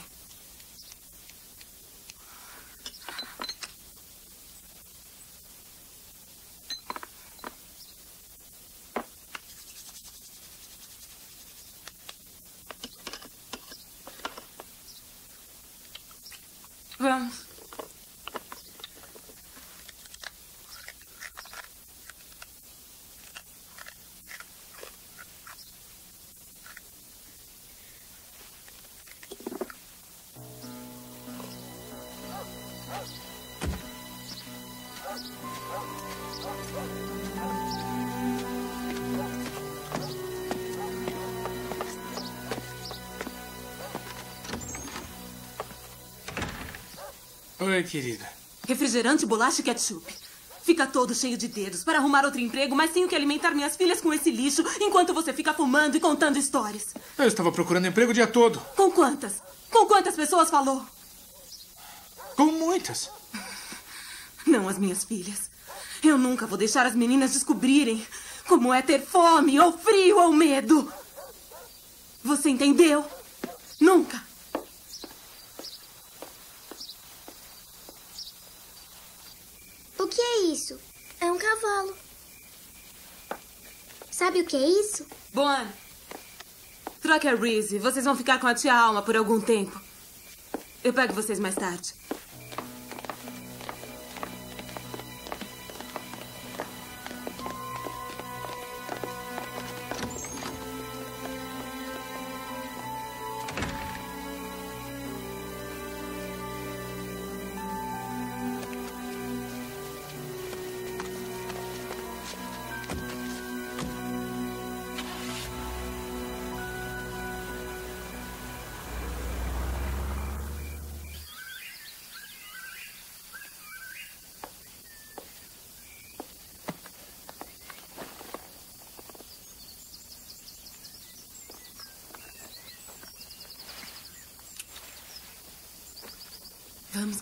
Speaker 23: Querida.
Speaker 4: Refrigerante, bolacha e ketchup. Fica todo cheio de dedos para arrumar outro emprego, mas tenho que alimentar minhas filhas com esse lixo enquanto você fica fumando e contando histórias.
Speaker 23: Eu estava procurando emprego o dia todo.
Speaker 4: Com quantas? Com quantas pessoas falou?
Speaker 23: Com muitas.
Speaker 4: Não as minhas filhas. Eu nunca vou deixar as meninas descobrirem como é ter fome, ou frio, ou medo. Você entendeu? Nunca.
Speaker 24: O que é isso?
Speaker 11: É um cavalo.
Speaker 24: Sabe o que é isso?
Speaker 4: Bon. Troque a Reese. Vocês vão ficar com a tia Alma por algum tempo. Eu pego vocês mais tarde.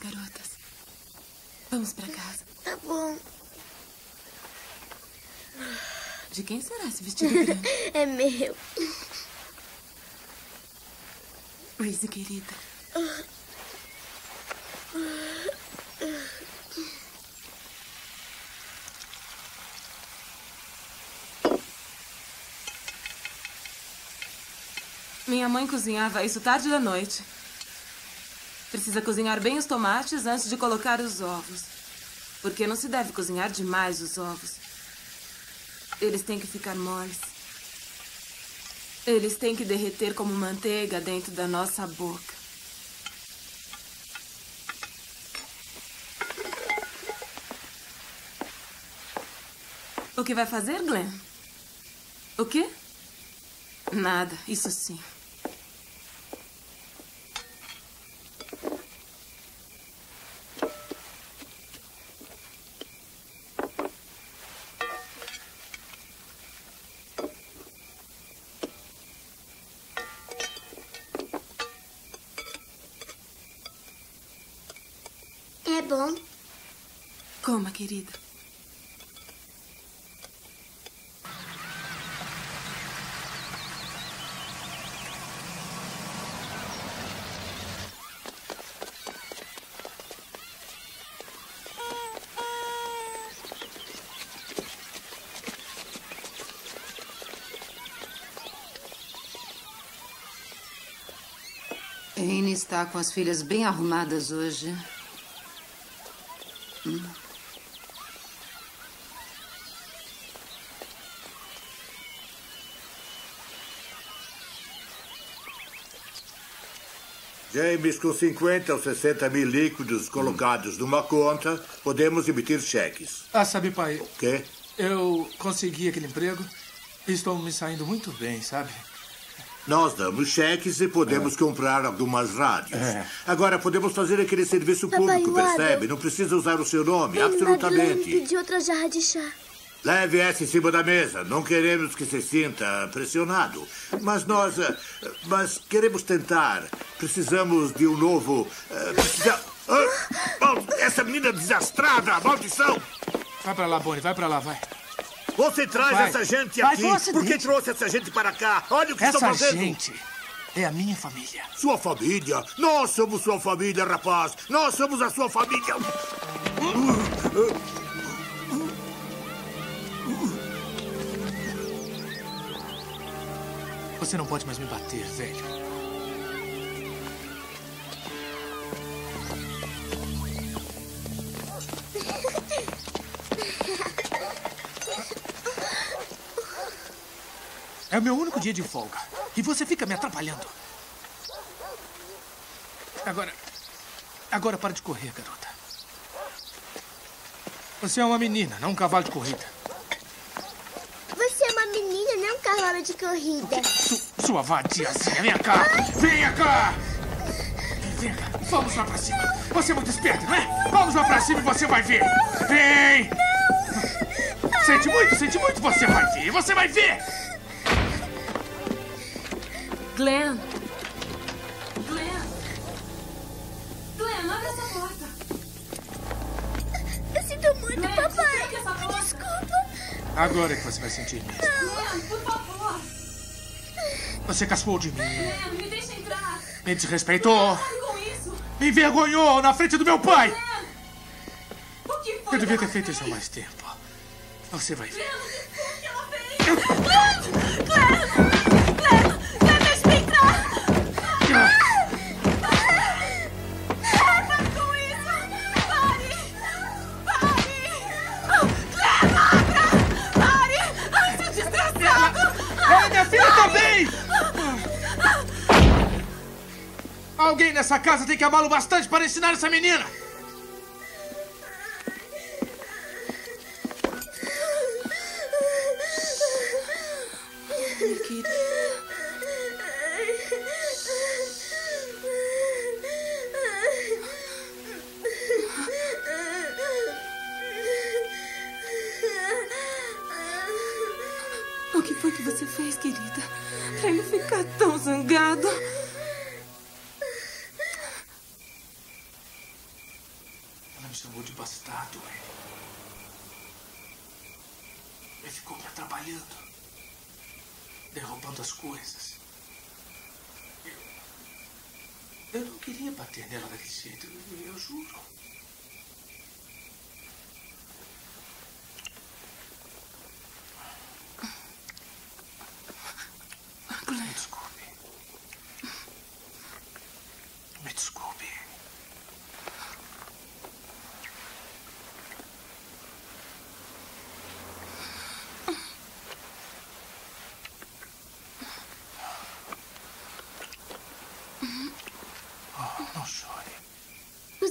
Speaker 4: Garotas. Vamos para casa.
Speaker 11: Tá bom.
Speaker 4: De quem será esse vestido grande?
Speaker 11: é meu.
Speaker 4: Reese, querida. Minha mãe cozinhava isso tarde da noite. Precisa cozinhar bem os tomates antes de colocar os ovos. Porque não se deve cozinhar demais os ovos. Eles têm que ficar moles. Eles têm que derreter como manteiga dentro da nossa boca. O que vai fazer, Glenn? O quê? Nada, isso sim. Querida.
Speaker 20: Anne está com as filhas bem arrumadas hoje.
Speaker 15: Com 50 ou 60 mil líquidos colocados numa conta, podemos emitir cheques.
Speaker 23: Ah, sabe, pai? O
Speaker 15: quê?
Speaker 23: Eu consegui aquele emprego e estou me saindo muito bem, sabe?
Speaker 15: Nós damos cheques e podemos comprar algumas rádios.
Speaker 23: É.
Speaker 15: Agora, podemos fazer aquele serviço
Speaker 11: Papai,
Speaker 15: público, percebe? Não precisa usar o seu nome,
Speaker 11: Madeleine
Speaker 15: absolutamente.
Speaker 11: pediu outra jarra de chá.
Speaker 15: Leve essa em cima da mesa. Não queremos que se sinta pressionado. Mas nós. eh, Mas queremos tentar. Precisamos de um novo. eh, Precisa... Ah, essa menina desastrada! Maldição!
Speaker 23: Vai pra lá, Bonnie, vai pra lá, vai.
Speaker 15: Você traz
Speaker 23: Vai.
Speaker 15: essa gente
Speaker 23: Vai,
Speaker 15: aqui.
Speaker 23: acidente.
Speaker 15: Por que trouxe essa gente para cá? Olha o que
Speaker 23: Essa
Speaker 15: estão fazendo.
Speaker 23: gente é a minha família.
Speaker 15: Sua família? Nós somos sua família, rapaz. Nós somos a sua família.
Speaker 23: Você não pode mais me bater, velho. É o meu único dia de folga. E você fica me atrapalhando. Agora. Agora para de correr, garota. Você é uma menina, não um cavalo de corrida.
Speaker 11: Você é uma menina, não um cavalo de corrida.
Speaker 23: Sua vadiazinha, vem cá! Venha cá! Venha cá, vamos lá pra cima! Você é muito esperto, não é? Vamos lá pra cima e você vai ver. Vem! Sente muito, sente muito, você vai ver, você vai ver!
Speaker 4: Glenn. Glenn. Glenn, abre essa porta.
Speaker 11: Eu sinto muito,
Speaker 4: Glenn,
Speaker 11: papai. Desculpa.
Speaker 23: Agora é que você vai sentir mesmo.
Speaker 4: Glenn, por favor.
Speaker 23: Você caçoou de mim.
Speaker 4: Glenn, me deixa entrar.
Speaker 23: Me desrespeitou.
Speaker 4: Isso.
Speaker 23: Me envergonhou na frente do meu pai.
Speaker 4: Glenn. O que foi
Speaker 23: Eu devia ter feito isso há mais tempo. Você vai ver. Alguém nessa casa tem que amá-lo bastante para ensinar essa menina!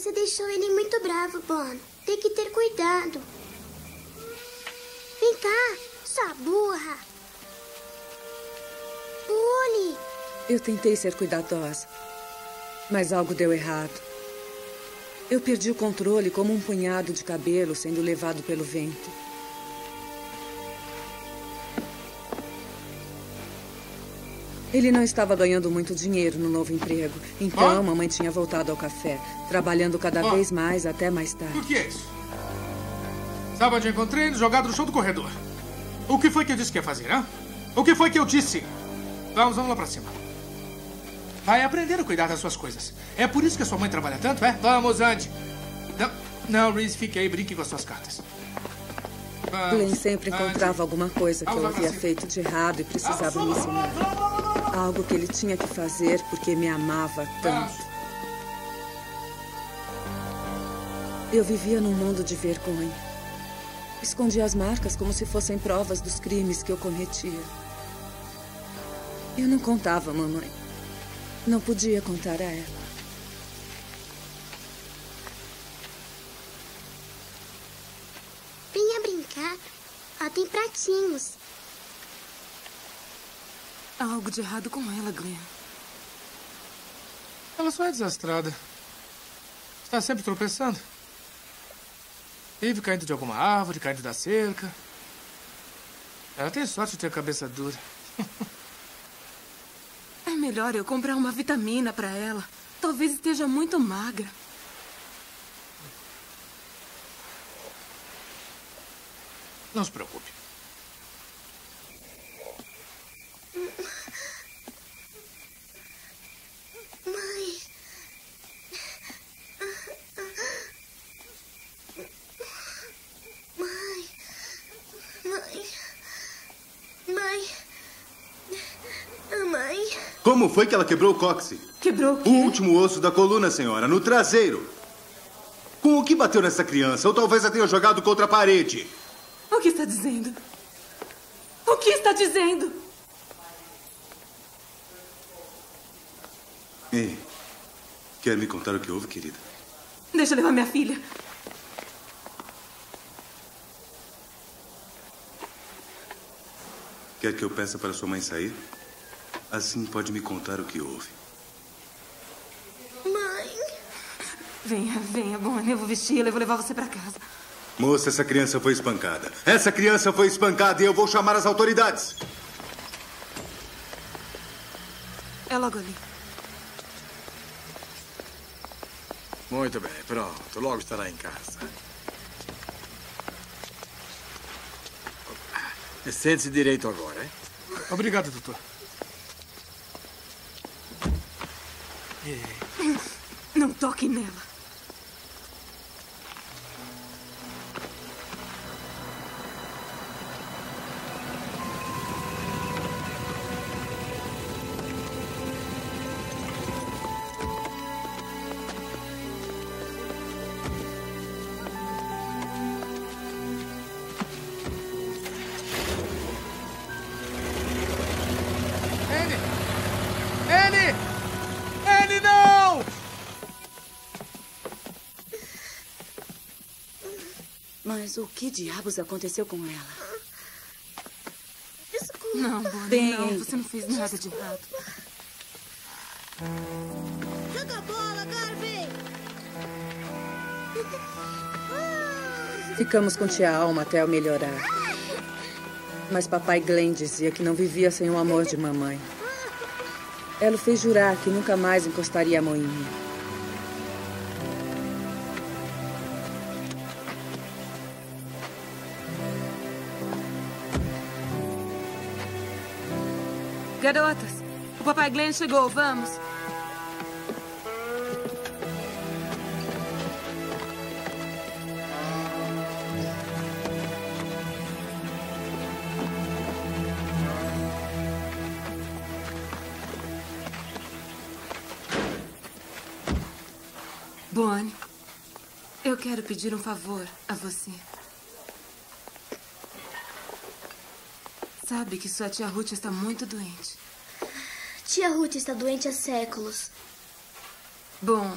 Speaker 4: Você
Speaker 24: deixou ele muito bravo, Bono. Tem que ter cuidado. Vem cá, sua burra. Pule.
Speaker 2: Eu tentei ser cuidadosa, mas algo deu errado. Eu perdi o controle como um punhado de cabelo sendo levado pelo vento. Ele não estava ganhando muito dinheiro no novo emprego. Então,
Speaker 23: Ó.
Speaker 2: mamãe tinha voltado ao café, trabalhando cada
Speaker 23: Ó.
Speaker 2: vez mais até mais
Speaker 23: O
Speaker 2: tarde.
Speaker 23: que é isso? Sábado encontrei ele jogado no chão do corredor. O que foi que eu disse que ia fazer, hã? O que foi que eu disse? Vamos, vamos lá pra cima. Vai aprender a cuidar das suas coisas. É por isso que a sua mãe trabalha tanto, é? Vamos, ande. Não, não, Reese, fique aí brinque com as suas cartas.
Speaker 2: Glenn sempre encontrava alguma coisa que eu havia feito de errado e precisava me ensinar. Algo que ele tinha que fazer porque me amava tanto. Eu vivia num mundo de vergonha. Escondia as marcas como se fossem provas dos crimes que eu cometia. Eu não contava à mamãe. Não podia contar a ela.
Speaker 24: Venha brincar. Ó, tem pratinhos.
Speaker 4: Há algo de errado com ela, Glenn.
Speaker 23: Ela só é desastrada. Está sempre tropeçando. Vive caindo de alguma árvore, caindo da cerca. Ela tem sorte de ter cabeça dura.
Speaker 4: É melhor eu comprar uma vitamina pra ela. Talvez esteja muito magra.
Speaker 23: Não se preocupe.
Speaker 24: Mãe. Mãe. Mãe. Mãe. Ah, Mãe.
Speaker 17: Como foi que ela quebrou o cóccix?
Speaker 4: Quebrou o
Speaker 17: O último osso da coluna, senhora, no traseiro. Com o que bateu nessa criança? Ou talvez a tenha jogado contra a parede.
Speaker 4: O que está dizendo? O que está dizendo?
Speaker 17: Ei, quer me contar o que houve, querida?
Speaker 4: Deixa eu levar minha filha.
Speaker 17: Quer que eu peça para sua mãe sair? Assim pode me contar o que houve.
Speaker 24: Mãe.
Speaker 4: Venha, venha, Bonnie. Eu vou vesti-la e vou levar você pra casa.
Speaker 17: Moça, essa criança foi espancada. Essa criança foi espancada e eu vou chamar as autoridades.
Speaker 4: É logo ali.
Speaker 1: Muito bem, pronto. Logo estará em casa. Sente-se direito agora, hein?
Speaker 23: Obrigado, doutor.
Speaker 4: Não toque nela.
Speaker 21: Mas o que diabos aconteceu com ela?
Speaker 4: Não, Bonnie,
Speaker 21: Bem,
Speaker 4: não. Você não fez nada de errado.
Speaker 24: Joga a bola, Garvey!
Speaker 2: Ficamos com tia Alma até eu melhorar. Mas papai Glenn dizia que não vivia sem o amor de mamãe. Ela o fez jurar que nunca mais encostaria a mão em mim.
Speaker 4: Garotas, o papai Glenn chegou. Vamos. Bonnie, eu quero pedir um favor a você. Sabe que sua tia Ruth está muito doente.
Speaker 11: Tia Ruth está doente há séculos.
Speaker 4: Bom,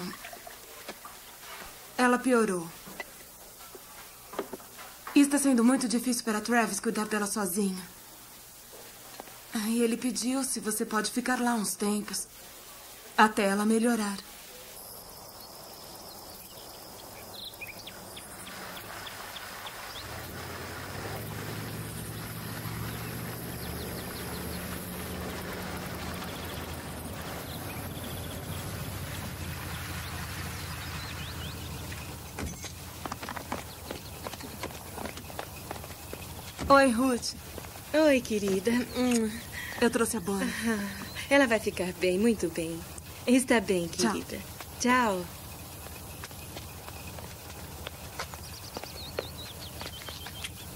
Speaker 4: ela piorou. E está sendo muito difícil para Travis cuidar dela sozinho. E ele pediu se você pode ficar lá uns tempos. Até ela melhorar. Oi, Ruth.
Speaker 21: Oi, querida. Hum.
Speaker 4: Eu trouxe a Bonnie.
Speaker 21: Ela vai ficar bem, muito bem. Está bem,
Speaker 4: Tchau.
Speaker 21: querida. Tchau.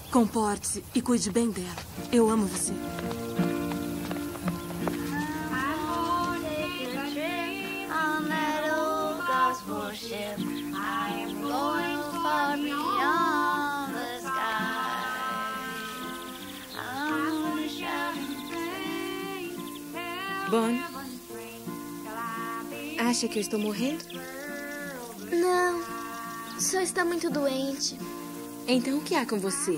Speaker 4: Comporte-se e cuide bem dela. Eu amo você.
Speaker 21: Acha que eu estou morrendo?
Speaker 11: Não, só está muito doente.
Speaker 21: Então o que há com você?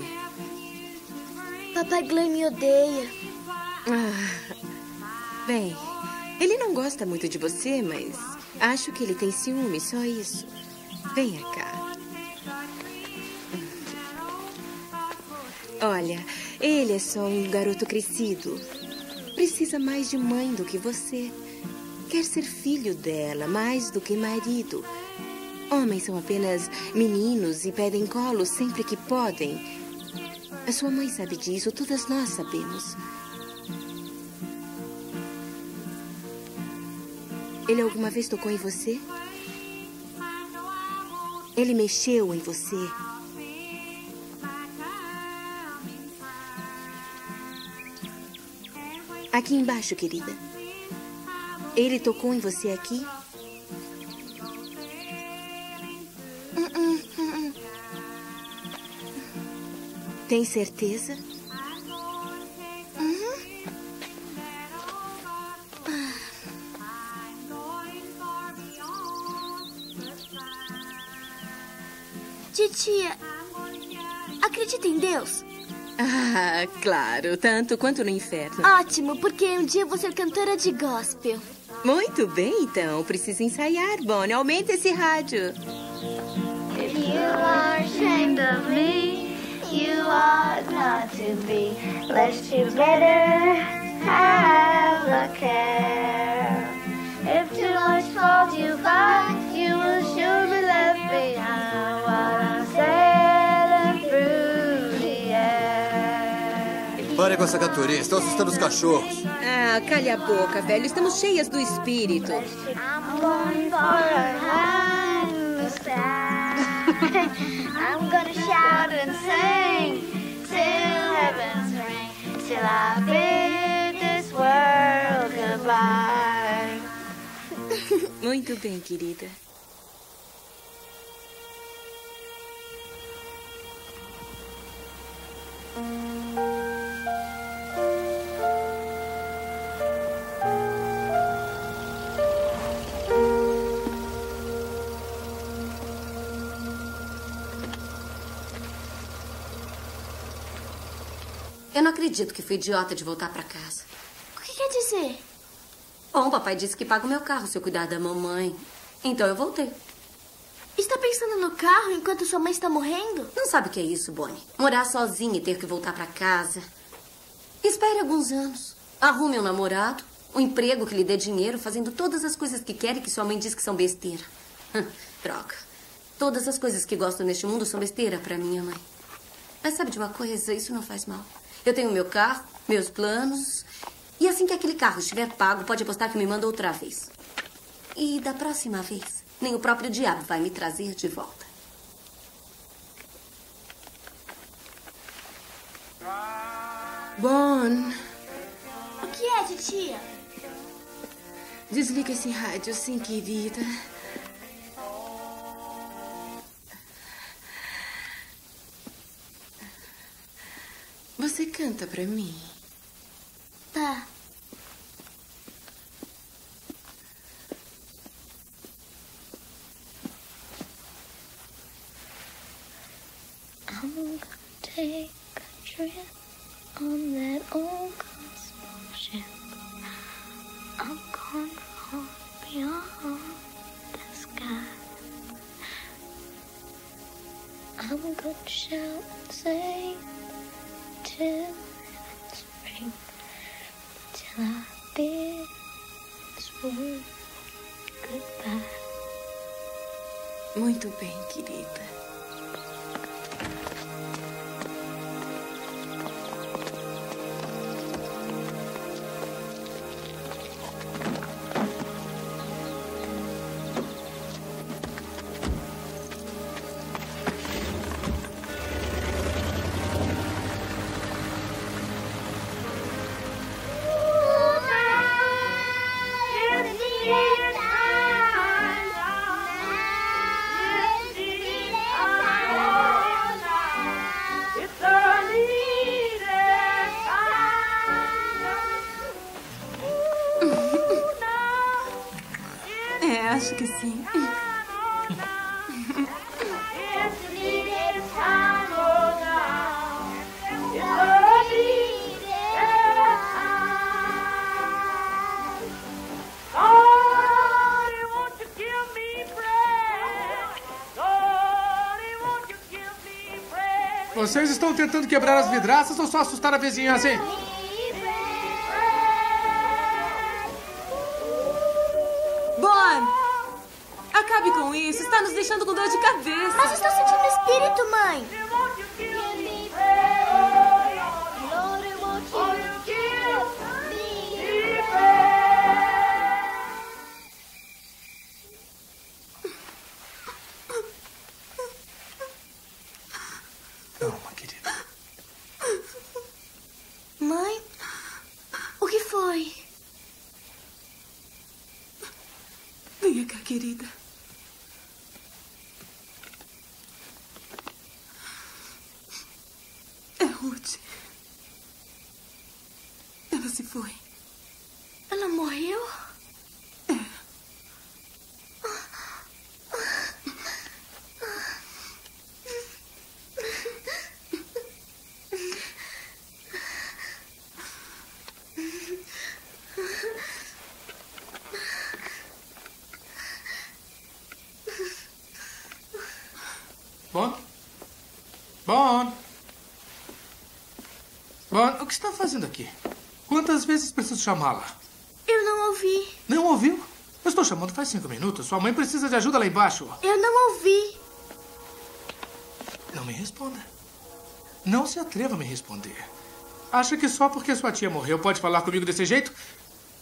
Speaker 11: Papai Glenn me odeia.
Speaker 21: Ah, bem, ele não gosta muito de você, mas acho que ele tem ciúme, só isso. Venha cá. Olha, ele é só um garoto crescido. Precisa mais de mãe do que você. Quer ser filho dela mais do que marido. Homens são apenas meninos e pedem colo sempre que podem. A sua mãe sabe disso, todas nós sabemos. Ele alguma vez tocou em você? Ele mexeu em você? Aqui embaixo, querida. Ele tocou em você aqui? Tem certeza?
Speaker 11: Titia, acredita em Deus?
Speaker 21: Ah, claro, tanto quanto no inferno.
Speaker 11: Ótimo, porque um dia eu vou ser cantora de gospel.
Speaker 21: Muito bem, então. Preciso ensaiar, Bonnie. Aumenta esse rádio.
Speaker 24: If you are ashamed of me, you ought not to be. Let's together have a care. If too much fault you find,
Speaker 3: com essa cantoria, estão assustando os cachorros.
Speaker 21: Ah, calha a boca, velho. Estamos cheias do espírito.
Speaker 24: I'm gonna shout and sing till heaven's ring, till I bid this world goodbye.
Speaker 21: Muito bem, querida.
Speaker 26: Eu não acredito que fui idiota de voltar pra casa.
Speaker 11: O que quer dizer?
Speaker 26: Bom, papai disse que paga o meu carro se eu cuidar da mamãe. Então eu voltei.
Speaker 11: Está pensando no carro enquanto sua mãe está morrendo?
Speaker 26: Não sabe o que é isso, Bonnie? Morar sozinha e ter que voltar pra casa. Espere alguns anos. Arrume um namorado, um emprego que lhe dê dinheiro, fazendo todas as coisas que quer e que sua mãe diz que são besteira. Hum, Droga. Todas as coisas que gosto neste mundo são besteira pra minha mãe. Mas sabe de uma coisa? Isso não faz mal. Eu tenho meu carro, meus planos. E assim que aquele carro estiver pago, pode apostar que me manda outra vez. E da próxima vez, nem o próprio diabo vai me trazer de volta.
Speaker 21: Bon,
Speaker 11: O que é, titia?
Speaker 21: desliga esse rádio, sim, querida. Você canta pra mim?
Speaker 11: Tá.
Speaker 24: I'm gonna take a trip on that old gospel ship. I'm gone far beyond the sky. I'm gonna shout and it's spring, till I bid goodbye.
Speaker 21: Muito bem, querida.
Speaker 23: Vocês estão tentando quebrar as vidraças ou só assustar a vizinhança, hein?
Speaker 4: Bon! Acabe com isso. Está nos deixando com dor de cabeça.
Speaker 11: Mas estou sentindo espírito, mãe. Que
Speaker 23: está fazendo aqui? Quantas vezes preciso chamá-la?
Speaker 11: Eu não ouvi.
Speaker 23: Não ouviu? Eu estou chamando faz cinco minutos. Sua mãe precisa de ajuda lá embaixo.
Speaker 11: Eu não ouvi.
Speaker 23: Não me responda. Não se atreva a me responder. Acha que só porque sua tia morreu pode falar comigo desse jeito?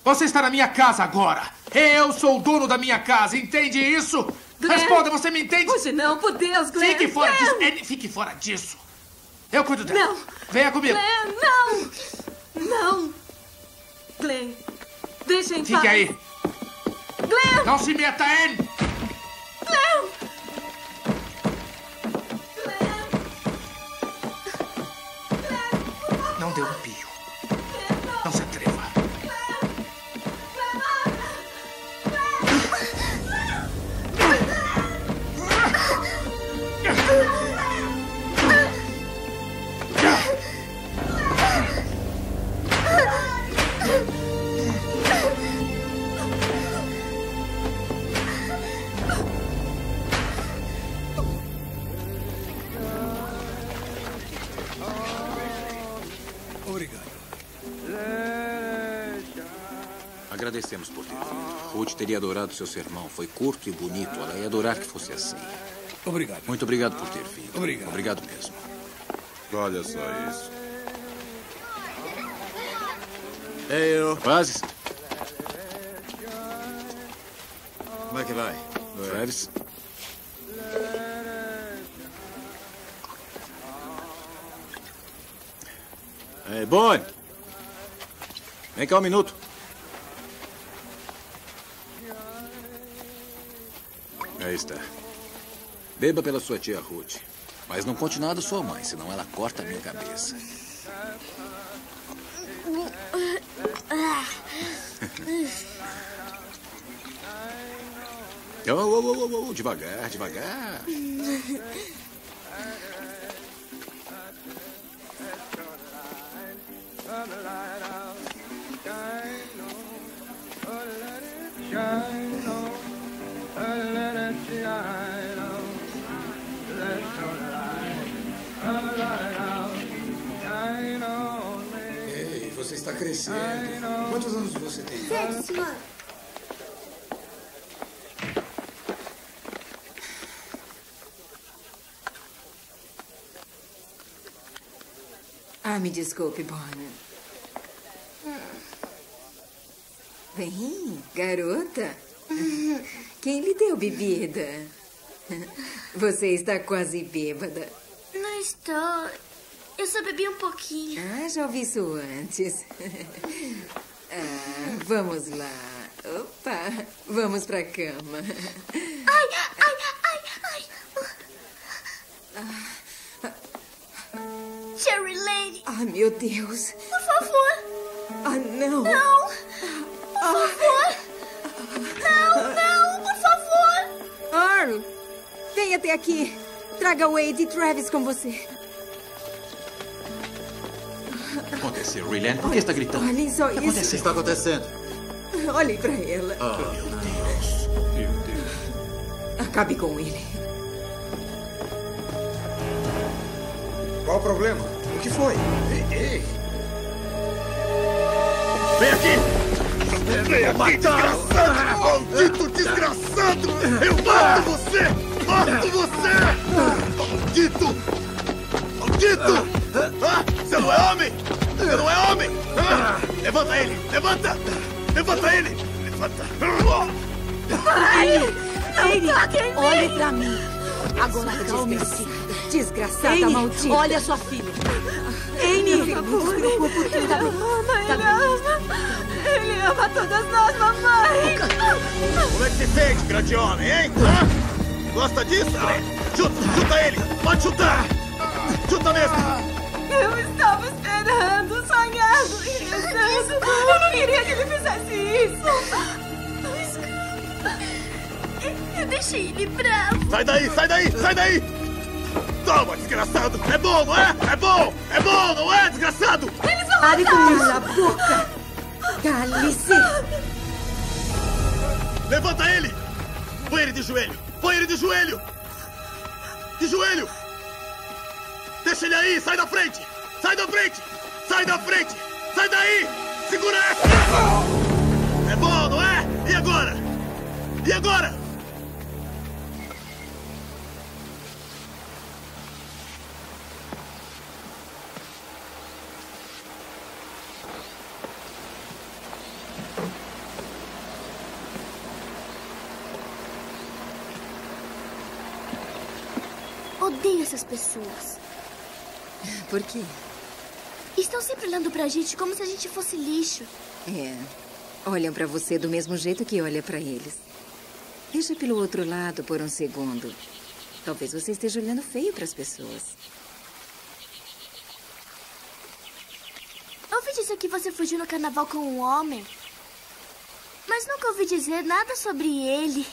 Speaker 23: Você está na minha casa agora. Eu sou o dono da minha casa, entende isso?
Speaker 4: Glenn.
Speaker 23: Responda, você me entende?
Speaker 4: Hoje não, por Deus, Glenn.
Speaker 23: Fique fora
Speaker 4: Glenn.
Speaker 23: disso. Ele- Fique fora disso. Eu cuido dela.
Speaker 4: Não.
Speaker 23: Venha comigo.
Speaker 4: Glenn! Glenn, deixa em paz.
Speaker 23: Fique aí.
Speaker 4: Glenn!
Speaker 23: Não se meta, Anne.
Speaker 5: Teria adorado seu sermão. Foi curto e bonito. Ela ia adorar que fosse assim.
Speaker 1: Obrigado.
Speaker 5: Muito obrigado por ter vindo.
Speaker 1: Obrigado.
Speaker 5: Obrigado mesmo.
Speaker 12: Olha só isso.
Speaker 3: Ei, eu.
Speaker 5: Rapazes,
Speaker 3: Como é que vai?
Speaker 5: Travis. É, Bonnie. Vem cá um minuto. Aí está. Beba pela sua tia Ruth. Mas não conte nada à sua mãe, senão ela corta a minha cabeça. Oh, oh, oh, oh, devagar, devagar.
Speaker 23: Ei, você está crescendo. Quantos anos você tem?
Speaker 11: Sete, senhor.
Speaker 22: Ah, me desculpe, Bonnie. Vem, garota. Quem lhe deu bebida? Você está quase bêbada.
Speaker 11: Não estou. Eu só bebi um pouquinho.
Speaker 22: Ah, já ouvi isso antes. Ah, vamos lá. Opa, vamos pra cama.
Speaker 11: Ai, ai, ai, ai. Cherry Lady,
Speaker 22: Ah, meu Deus.
Speaker 11: por favor.
Speaker 22: Ah, não.
Speaker 11: Não. Por favor. Não, não, por favor.
Speaker 22: Earl, vem até aqui. Traga Wade e Travis com você.
Speaker 5: O que aconteceu, Riley? Por que está gritando?
Speaker 22: Olhem só
Speaker 5: O que
Speaker 22: isso.
Speaker 3: O que
Speaker 5: aconteceu?
Speaker 3: está acontecendo?
Speaker 22: Olhem pra ela.
Speaker 3: Ah,
Speaker 5: Meu Deus. Meu Deus.
Speaker 22: Acabe com ele.
Speaker 27: Qual o problema? O que foi? Ei, ei.
Speaker 15: Vem aqui! Vem aqui, desgraçado! Maldito desgraçado! Eu mato você! Mato você! Maldito! Maldito! Ah, você não é homem! Você não é homem! Ah, levanta ele! Levanta! Levanta ele! Levanta!
Speaker 22: Ai,
Speaker 4: Não toque em mim!
Speaker 22: olhe pra mim. Agora calme-se. Desgraçada
Speaker 4: Amy,
Speaker 22: maldita.
Speaker 4: olha sua filha. Ele ama, ele ama. Ele ama todas nós, mamãe.
Speaker 15: Como é que se sente, grande homem, hein? Hã? Gosta disso? Chuta! Chuta ele! Pode chutar! Chuta mesmo!
Speaker 4: Eu estava esperando, sonhando e rezando. Eu não queria que ele fizesse isso.
Speaker 11: Eu deixei ele bravo.
Speaker 15: Sai daí, sai daí, sai daí! Toma, desgraçado! É bom, não é? É bom! É bom, não é, desgraçado?
Speaker 4: Eles vão
Speaker 22: Pare com
Speaker 4: matar.
Speaker 22: isso, a boca. Cale-se.
Speaker 15: Levanta ele! Põe ele de joelho! Põe ele de joelho! De joelho! Deixa ele aí! Sai da frente! Sai da frente! Sai da frente! Sai daí! Segura essa! É bom, não é? E agora? E agora?
Speaker 22: Por quê?
Speaker 11: Estão sempre olhando pra gente como se a gente fosse lixo.
Speaker 22: É. Olham pra você do mesmo jeito que olha pra eles. Deixa pelo outro lado por um segundo. Talvez você esteja olhando feio para as pessoas.
Speaker 11: Ouvi dizer que você fugiu no carnaval com um homem. Mas nunca ouvi dizer nada sobre ele.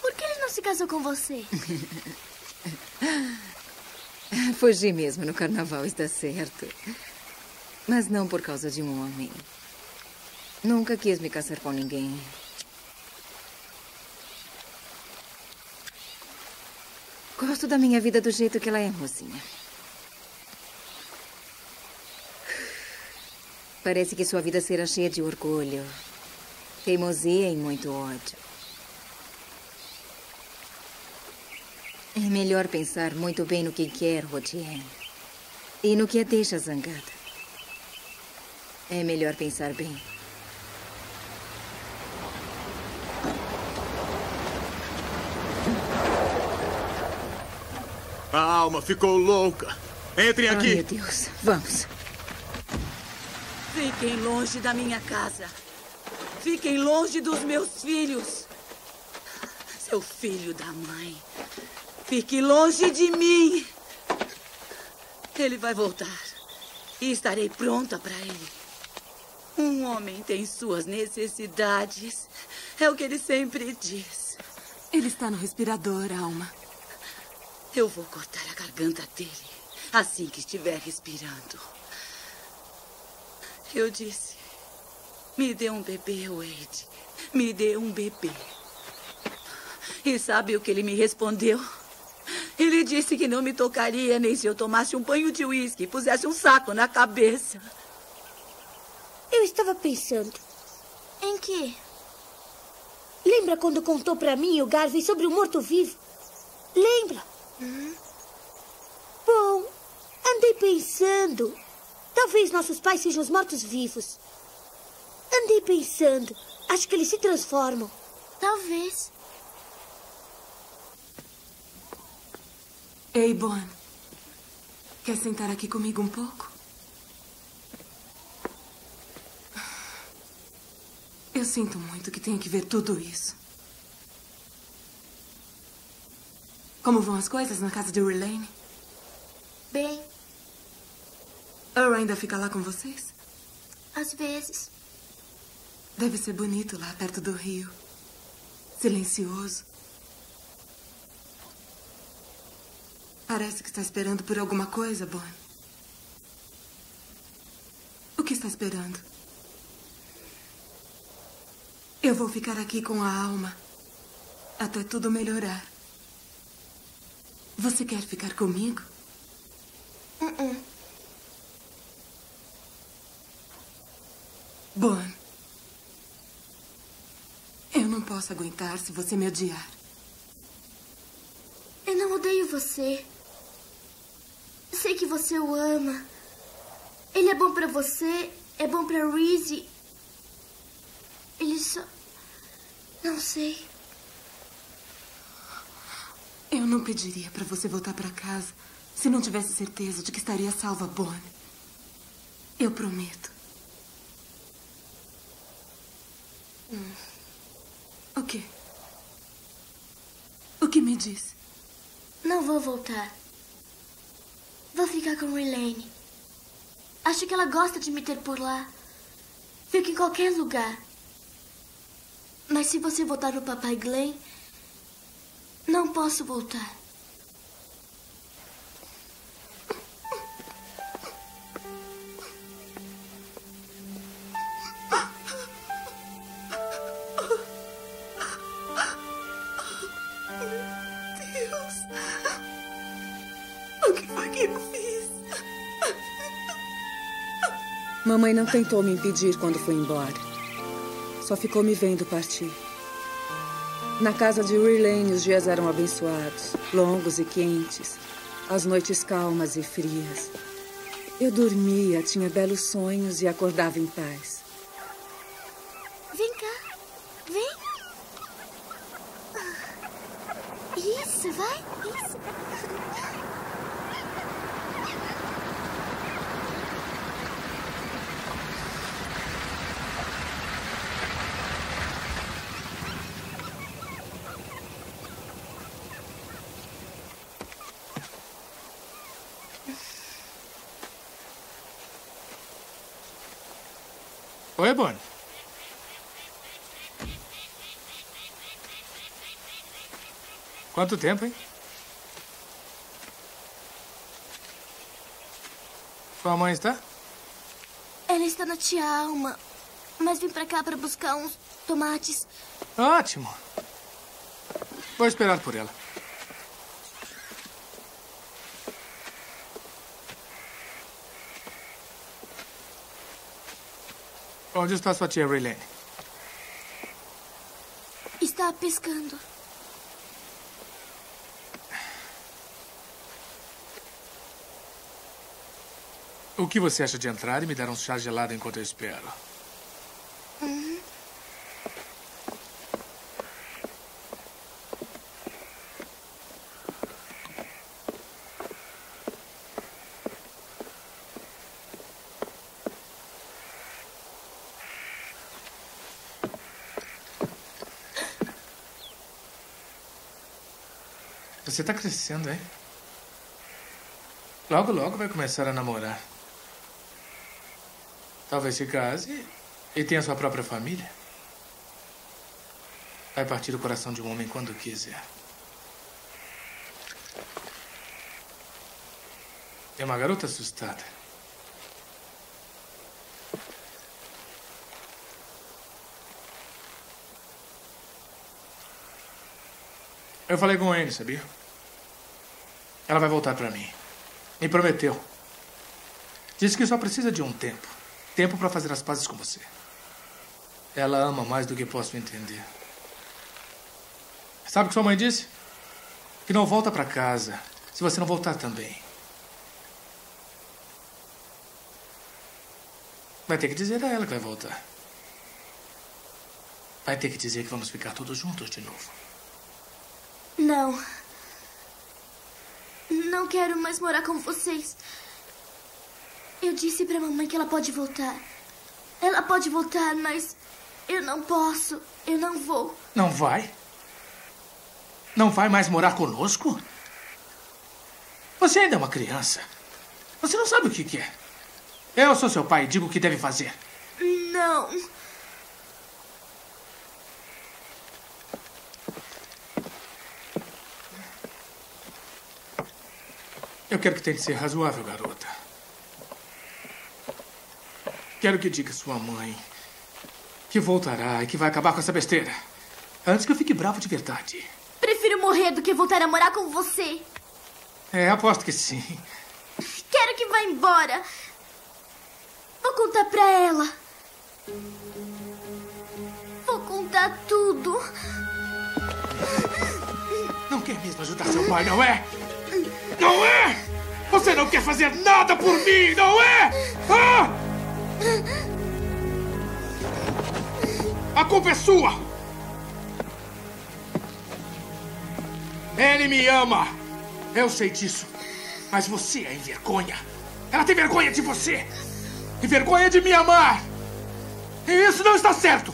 Speaker 11: Por que ele não se casou com você?
Speaker 22: Fugi mesmo no carnaval, está certo. Mas não por causa de um homem. Nunca quis me casar com ninguém. Gosto da minha vida do jeito que ela é, mocinha. Parece que sua vida será cheia de orgulho, teimosia e muito ódio. É melhor pensar muito bem no que quer, Rodiane. E no que a deixa zangada. É melhor pensar bem.
Speaker 15: A alma ficou louca. Entrem
Speaker 22: Ai,
Speaker 15: aqui.
Speaker 22: meu Deus. Vamos.
Speaker 20: Fiquem longe da minha casa. Fiquem longe dos meus filhos. Seu filho da mãe. Fique longe de mim. Ele vai voltar. E estarei pronta para ele. Um homem tem suas necessidades. É o que ele sempre diz. Ele está no respirador, Alma. Eu vou cortar a garganta dele assim que estiver respirando. Eu disse: Me dê um bebê, Wade. Me dê um bebê. E sabe o que ele me respondeu? Ele disse que não me tocaria nem se eu tomasse um banho de uísque e pusesse um saco na cabeça.
Speaker 11: Eu estava pensando. Em quê? Lembra quando contou pra mim e o Garvey sobre o morto-vivo? Lembra? Bom, andei pensando. Talvez nossos pais sejam os mortos-vivos. Andei pensando. Acho que eles se transformam. Talvez.
Speaker 4: Ei, Bon. Quer sentar aqui comigo um pouco? Eu sinto muito que tenho que ver tudo isso. Como vão as coisas na casa de Relaine?
Speaker 11: Bem,
Speaker 4: Earl ainda fica lá com vocês?
Speaker 11: às vezes.
Speaker 4: Deve ser bonito lá perto do rio. Silencioso. Parece que está esperando por alguma coisa, Bon. O que está esperando? Eu vou ficar aqui com a alma até tudo melhorar. Você quer ficar comigo?
Speaker 11: Uh-uh.
Speaker 4: Bon. Eu não posso aguentar se você me odiar.
Speaker 11: Eu não odeio você. Sei que você o ama. Ele é bom pra você, é bom pra Reese. Ele só. Não sei.
Speaker 4: Eu não pediria para você voltar para casa se não tivesse certeza de que estaria salva, Bonnie. Eu prometo.
Speaker 11: Hum.
Speaker 4: O quê? O que me diz?
Speaker 11: Não vou voltar. Vou ficar com Relaine. Acho que ela gosta de me ter por lá. Fico em qualquer lugar. Mas se você voltar no Papai Glenn, não posso voltar.
Speaker 2: Mamãe não tentou me impedir quando fui embora. Só ficou me vendo partir. Na casa de Rilane, os dias eram abençoados, longos e quentes, as noites calmas e frias. Eu dormia, tinha belos sonhos e acordava em paz.
Speaker 11: Vem cá. Vem. Isso, vai. Isso.
Speaker 23: Oi, Bonnie. Quanto tempo, hein? Sua mãe está?
Speaker 11: Ela está na tia Alma. Mas vim pra cá pra buscar uns tomates.
Speaker 23: Ótimo. Vou esperar por ela. Onde está sua tia Raylene?
Speaker 11: Está pescando.
Speaker 23: O que você acha de entrar e me dar um chá gelado enquanto eu espero? Você está crescendo, hein? Logo, logo vai começar a namorar. Talvez se case e tenha sua própria família. Vai partir o coração de um homem quando quiser. É uma garota assustada. Eu falei com ele, sabia? Ela vai voltar para mim. Me prometeu. Disse que só precisa de um tempo. Tempo para fazer as pazes com você. Ela ama mais do que posso entender. Sabe o que sua mãe disse? Que não volta para casa se você não voltar também. Vai ter que dizer a ela que vai voltar. Vai ter que dizer que vamos ficar todos juntos de novo.
Speaker 11: Não. Não quero mais morar com vocês. Eu disse pra mamãe que ela pode voltar. Ela pode voltar, mas eu não posso. Eu não vou.
Speaker 23: Não vai? Não vai mais morar conosco? Você ainda é uma criança. Você não sabe o que quer. Eu sou seu pai e digo o que deve fazer.
Speaker 11: Não.
Speaker 23: Eu quero que tente ser razoável, garota. Quero que diga à sua mãe que voltará e que vai acabar com essa besteira. Antes que eu fique bravo de verdade.
Speaker 11: Prefiro morrer do que voltar a morar com você.
Speaker 23: É, aposto que sim.
Speaker 11: Quero que vá embora. Vou contar pra ela. Vou contar tudo.
Speaker 23: Não quer mesmo ajudar seu pai, não é? Não é? Você não quer fazer nada por mim, não é? Ah! A culpa é sua! Ele me ama! Eu sei disso. Mas você a envergonha. Ela tem vergonha de você! E vergonha de me amar! E isso não está certo!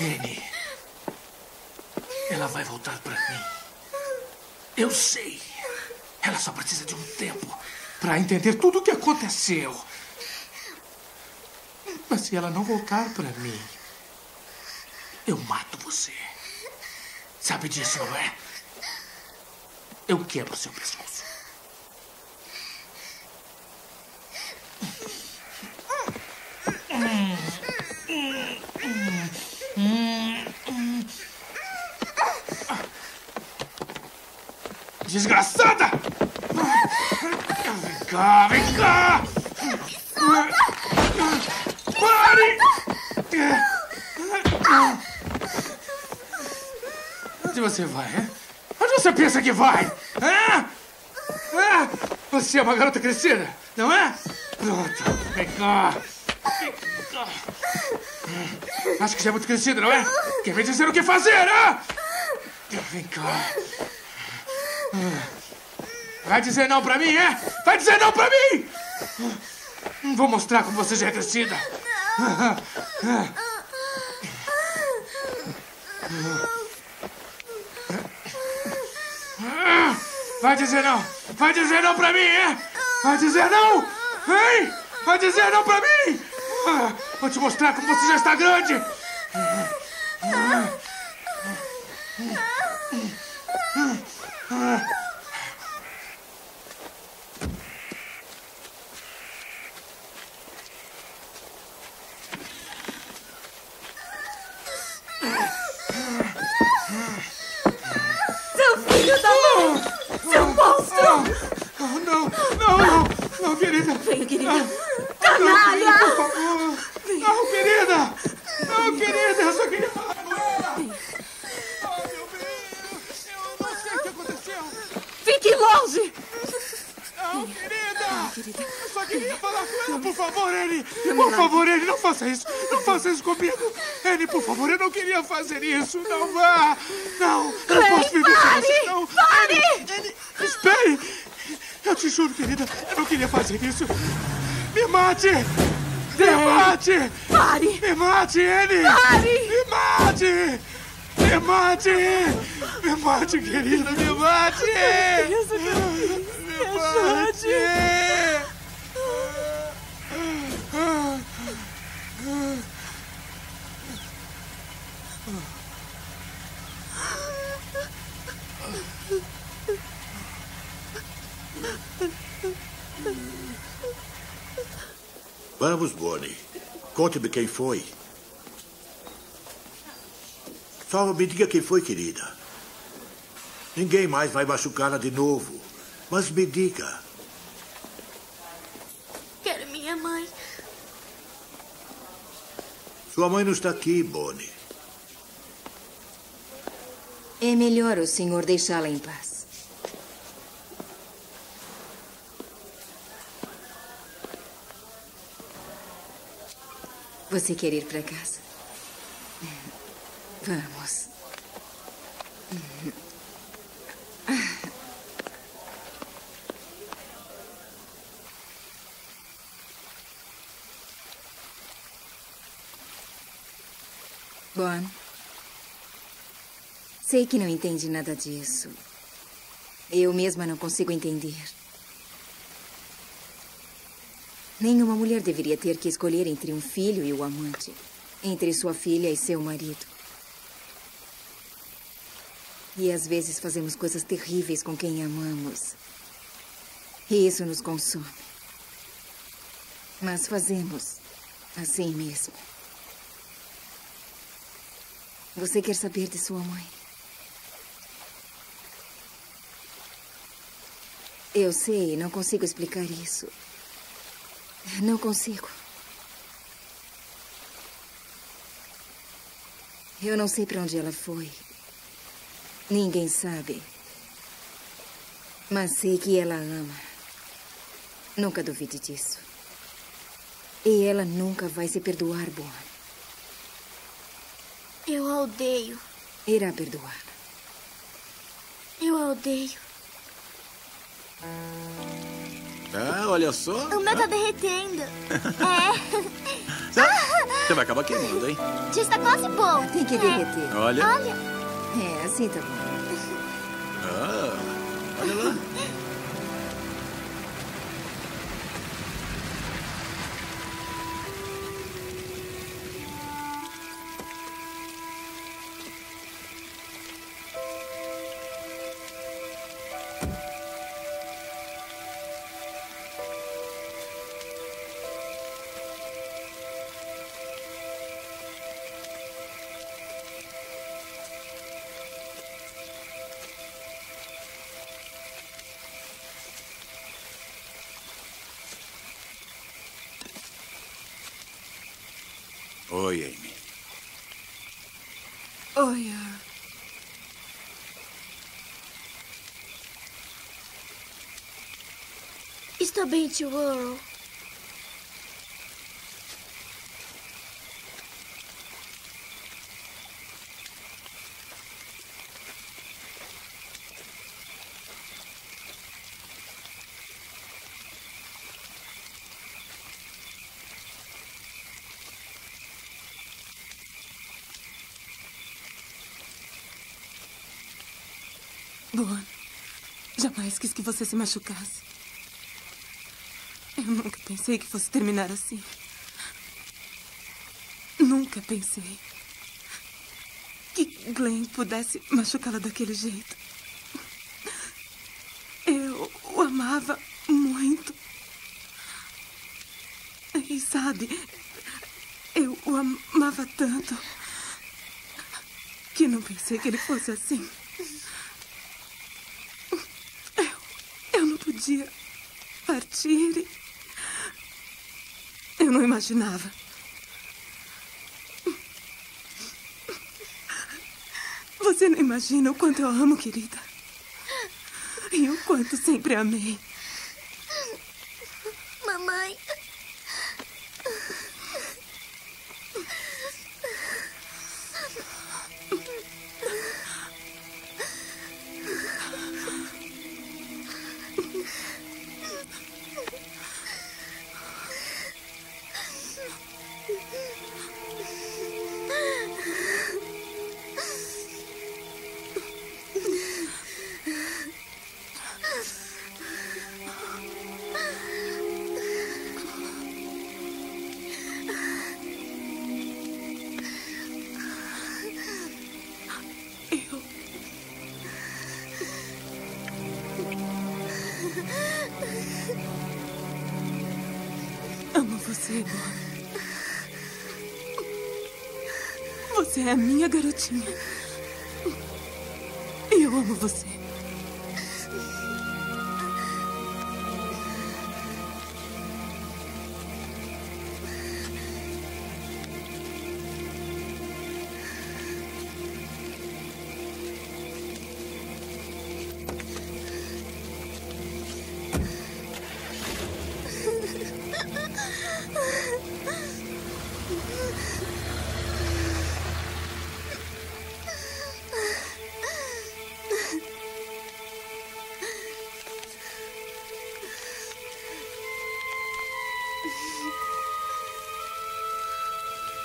Speaker 23: Annie. Ela vai voltar para mim. Eu sei. Ela só precisa de um tempo para entender tudo o que aconteceu. Mas se ela não voltar para mim, eu mato você. Sabe disso, não é? Eu quebro seu pescoço. Desgraçada! Vem cá, vem cá! Pare! Onde você vai, hein? Onde você pensa que vai? Você é uma garota crescida, não é? Pronto, vem cá. Acho que já é muito crescida, não é? Quer me dizer o que fazer, hã? Vem cá. Vai dizer não pra mim, é? Vai dizer não pra mim! Vou mostrar como você já é crescida. Vai dizer não! Vai dizer não pra mim, é? Vai dizer não! Hein? Vai dizer não pra mim! Vou te mostrar como você já está grande!
Speaker 20: Seu filho da mãe! Seu monstro!
Speaker 23: Não, não, não, não, querida.
Speaker 20: Venha, querida.
Speaker 23: Não,
Speaker 20: Canalha!
Speaker 23: Não, por favor. Não, querida. Não, querida, eu só queria falar com ela. Ai, meu Deus, eu não sei o que aconteceu.
Speaker 20: Fique longe!
Speaker 23: Não, querida. Eu só queria falar com ela, por favor, Annie.
Speaker 20: Não me
Speaker 23: Por
Speaker 20: largue.
Speaker 23: favor, Annie, não faça isso. Não faça isso comigo. Annie, por favor, eu não queria fazer isso. Não vá. Não, eu não posso viver sem
Speaker 20: pare!
Speaker 23: você, não.
Speaker 20: Pare!
Speaker 23: Annie, espere. Eu te juro, querida, eu não queria fazer isso. Me mate! Me mate!
Speaker 20: Pare!
Speaker 23: Me mate, Annie!
Speaker 20: Pare!
Speaker 23: Me mate! Me mate! Me mate, querida, me mate! Me mate!
Speaker 15: Vamos, Bonnie. Conte-me quem foi. Só me diga quem foi, querida. Ninguém mais vai machucá-la de novo. Mas me diga.
Speaker 11: Quero minha mãe.
Speaker 15: Sua mãe não está aqui, Bonnie.
Speaker 22: É melhor o senhor deixá-la em paz. Você quer ir para casa? Vamos. Bon. Sei que não entende nada disso. Eu mesma não consigo entender. Nenhuma mulher deveria ter que escolher entre um filho e o amante. Entre sua filha e seu marido. E às vezes fazemos coisas terríveis com quem amamos. E isso nos consome. Mas fazemos assim mesmo. Você quer saber de sua mãe? Eu sei, não consigo explicar isso. Não consigo. Eu não sei para onde ela foi. Ninguém sabe. Mas sei que ela ama. Nunca duvide disso. E ela nunca vai se perdoar, Boa.
Speaker 11: Eu a odeio.
Speaker 22: Irá perdoar.
Speaker 11: Eu a odeio.
Speaker 5: Ah, olha só.
Speaker 11: O meu tá derretendo. É.
Speaker 5: Você vai acabar queimando, hein?
Speaker 11: Já está quase bom.
Speaker 22: Tem que derreter.
Speaker 5: Olha.
Speaker 11: Olha.
Speaker 22: É, assim tá bom.
Speaker 5: Ah, olha lá.
Speaker 11: Tio Earl.
Speaker 4: Luan, jamais quis que você se machucasse. Pensei que fosse terminar assim. Nunca pensei que Glenn pudesse machucá-la daquele jeito. Eu o amava muito. E sabe, eu o amava tanto que não pensei que ele fosse assim. Eu, eu não podia partir. e Eu não imaginava. Você não imagina o quanto eu amo, querida. E o quanto sempre amei. Você é a minha garotinha. Eu amo você.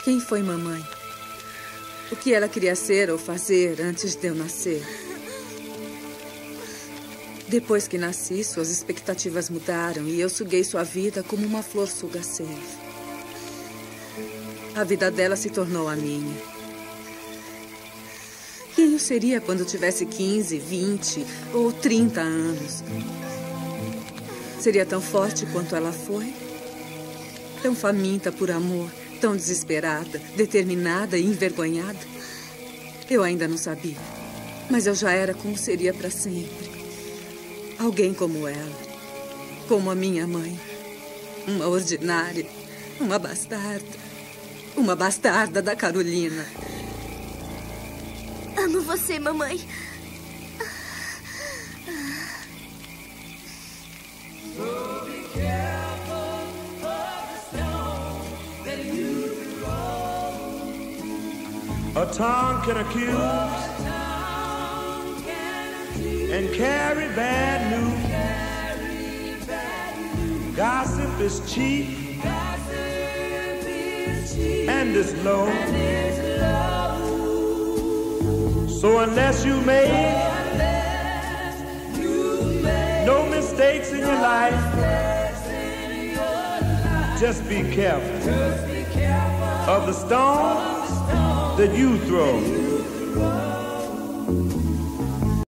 Speaker 2: Quem foi mamãe? O que ela queria ser ou fazer antes de eu nascer? Depois que nasci, suas expectativas mudaram e eu suguei sua vida como uma flor suga seiva. A vida dela se tornou a minha. Quem eu seria quando tivesse 15, 20 ou 30 anos? Seria tão forte quanto ela foi? Tão faminta por amor, tão desesperada, determinada e envergonhada? Eu ainda não sabia, mas eu já era como seria para sempre. Alguém como ela, como a minha mãe. Uma ordinária, uma bastarda. Uma bastarda da Carolina.
Speaker 11: Amo você, mamãe.
Speaker 28: Tongue can accuse and carry bad news. Gossip is cheap and is low. So unless you make no mistakes in your life, just be careful of the stones that you throw.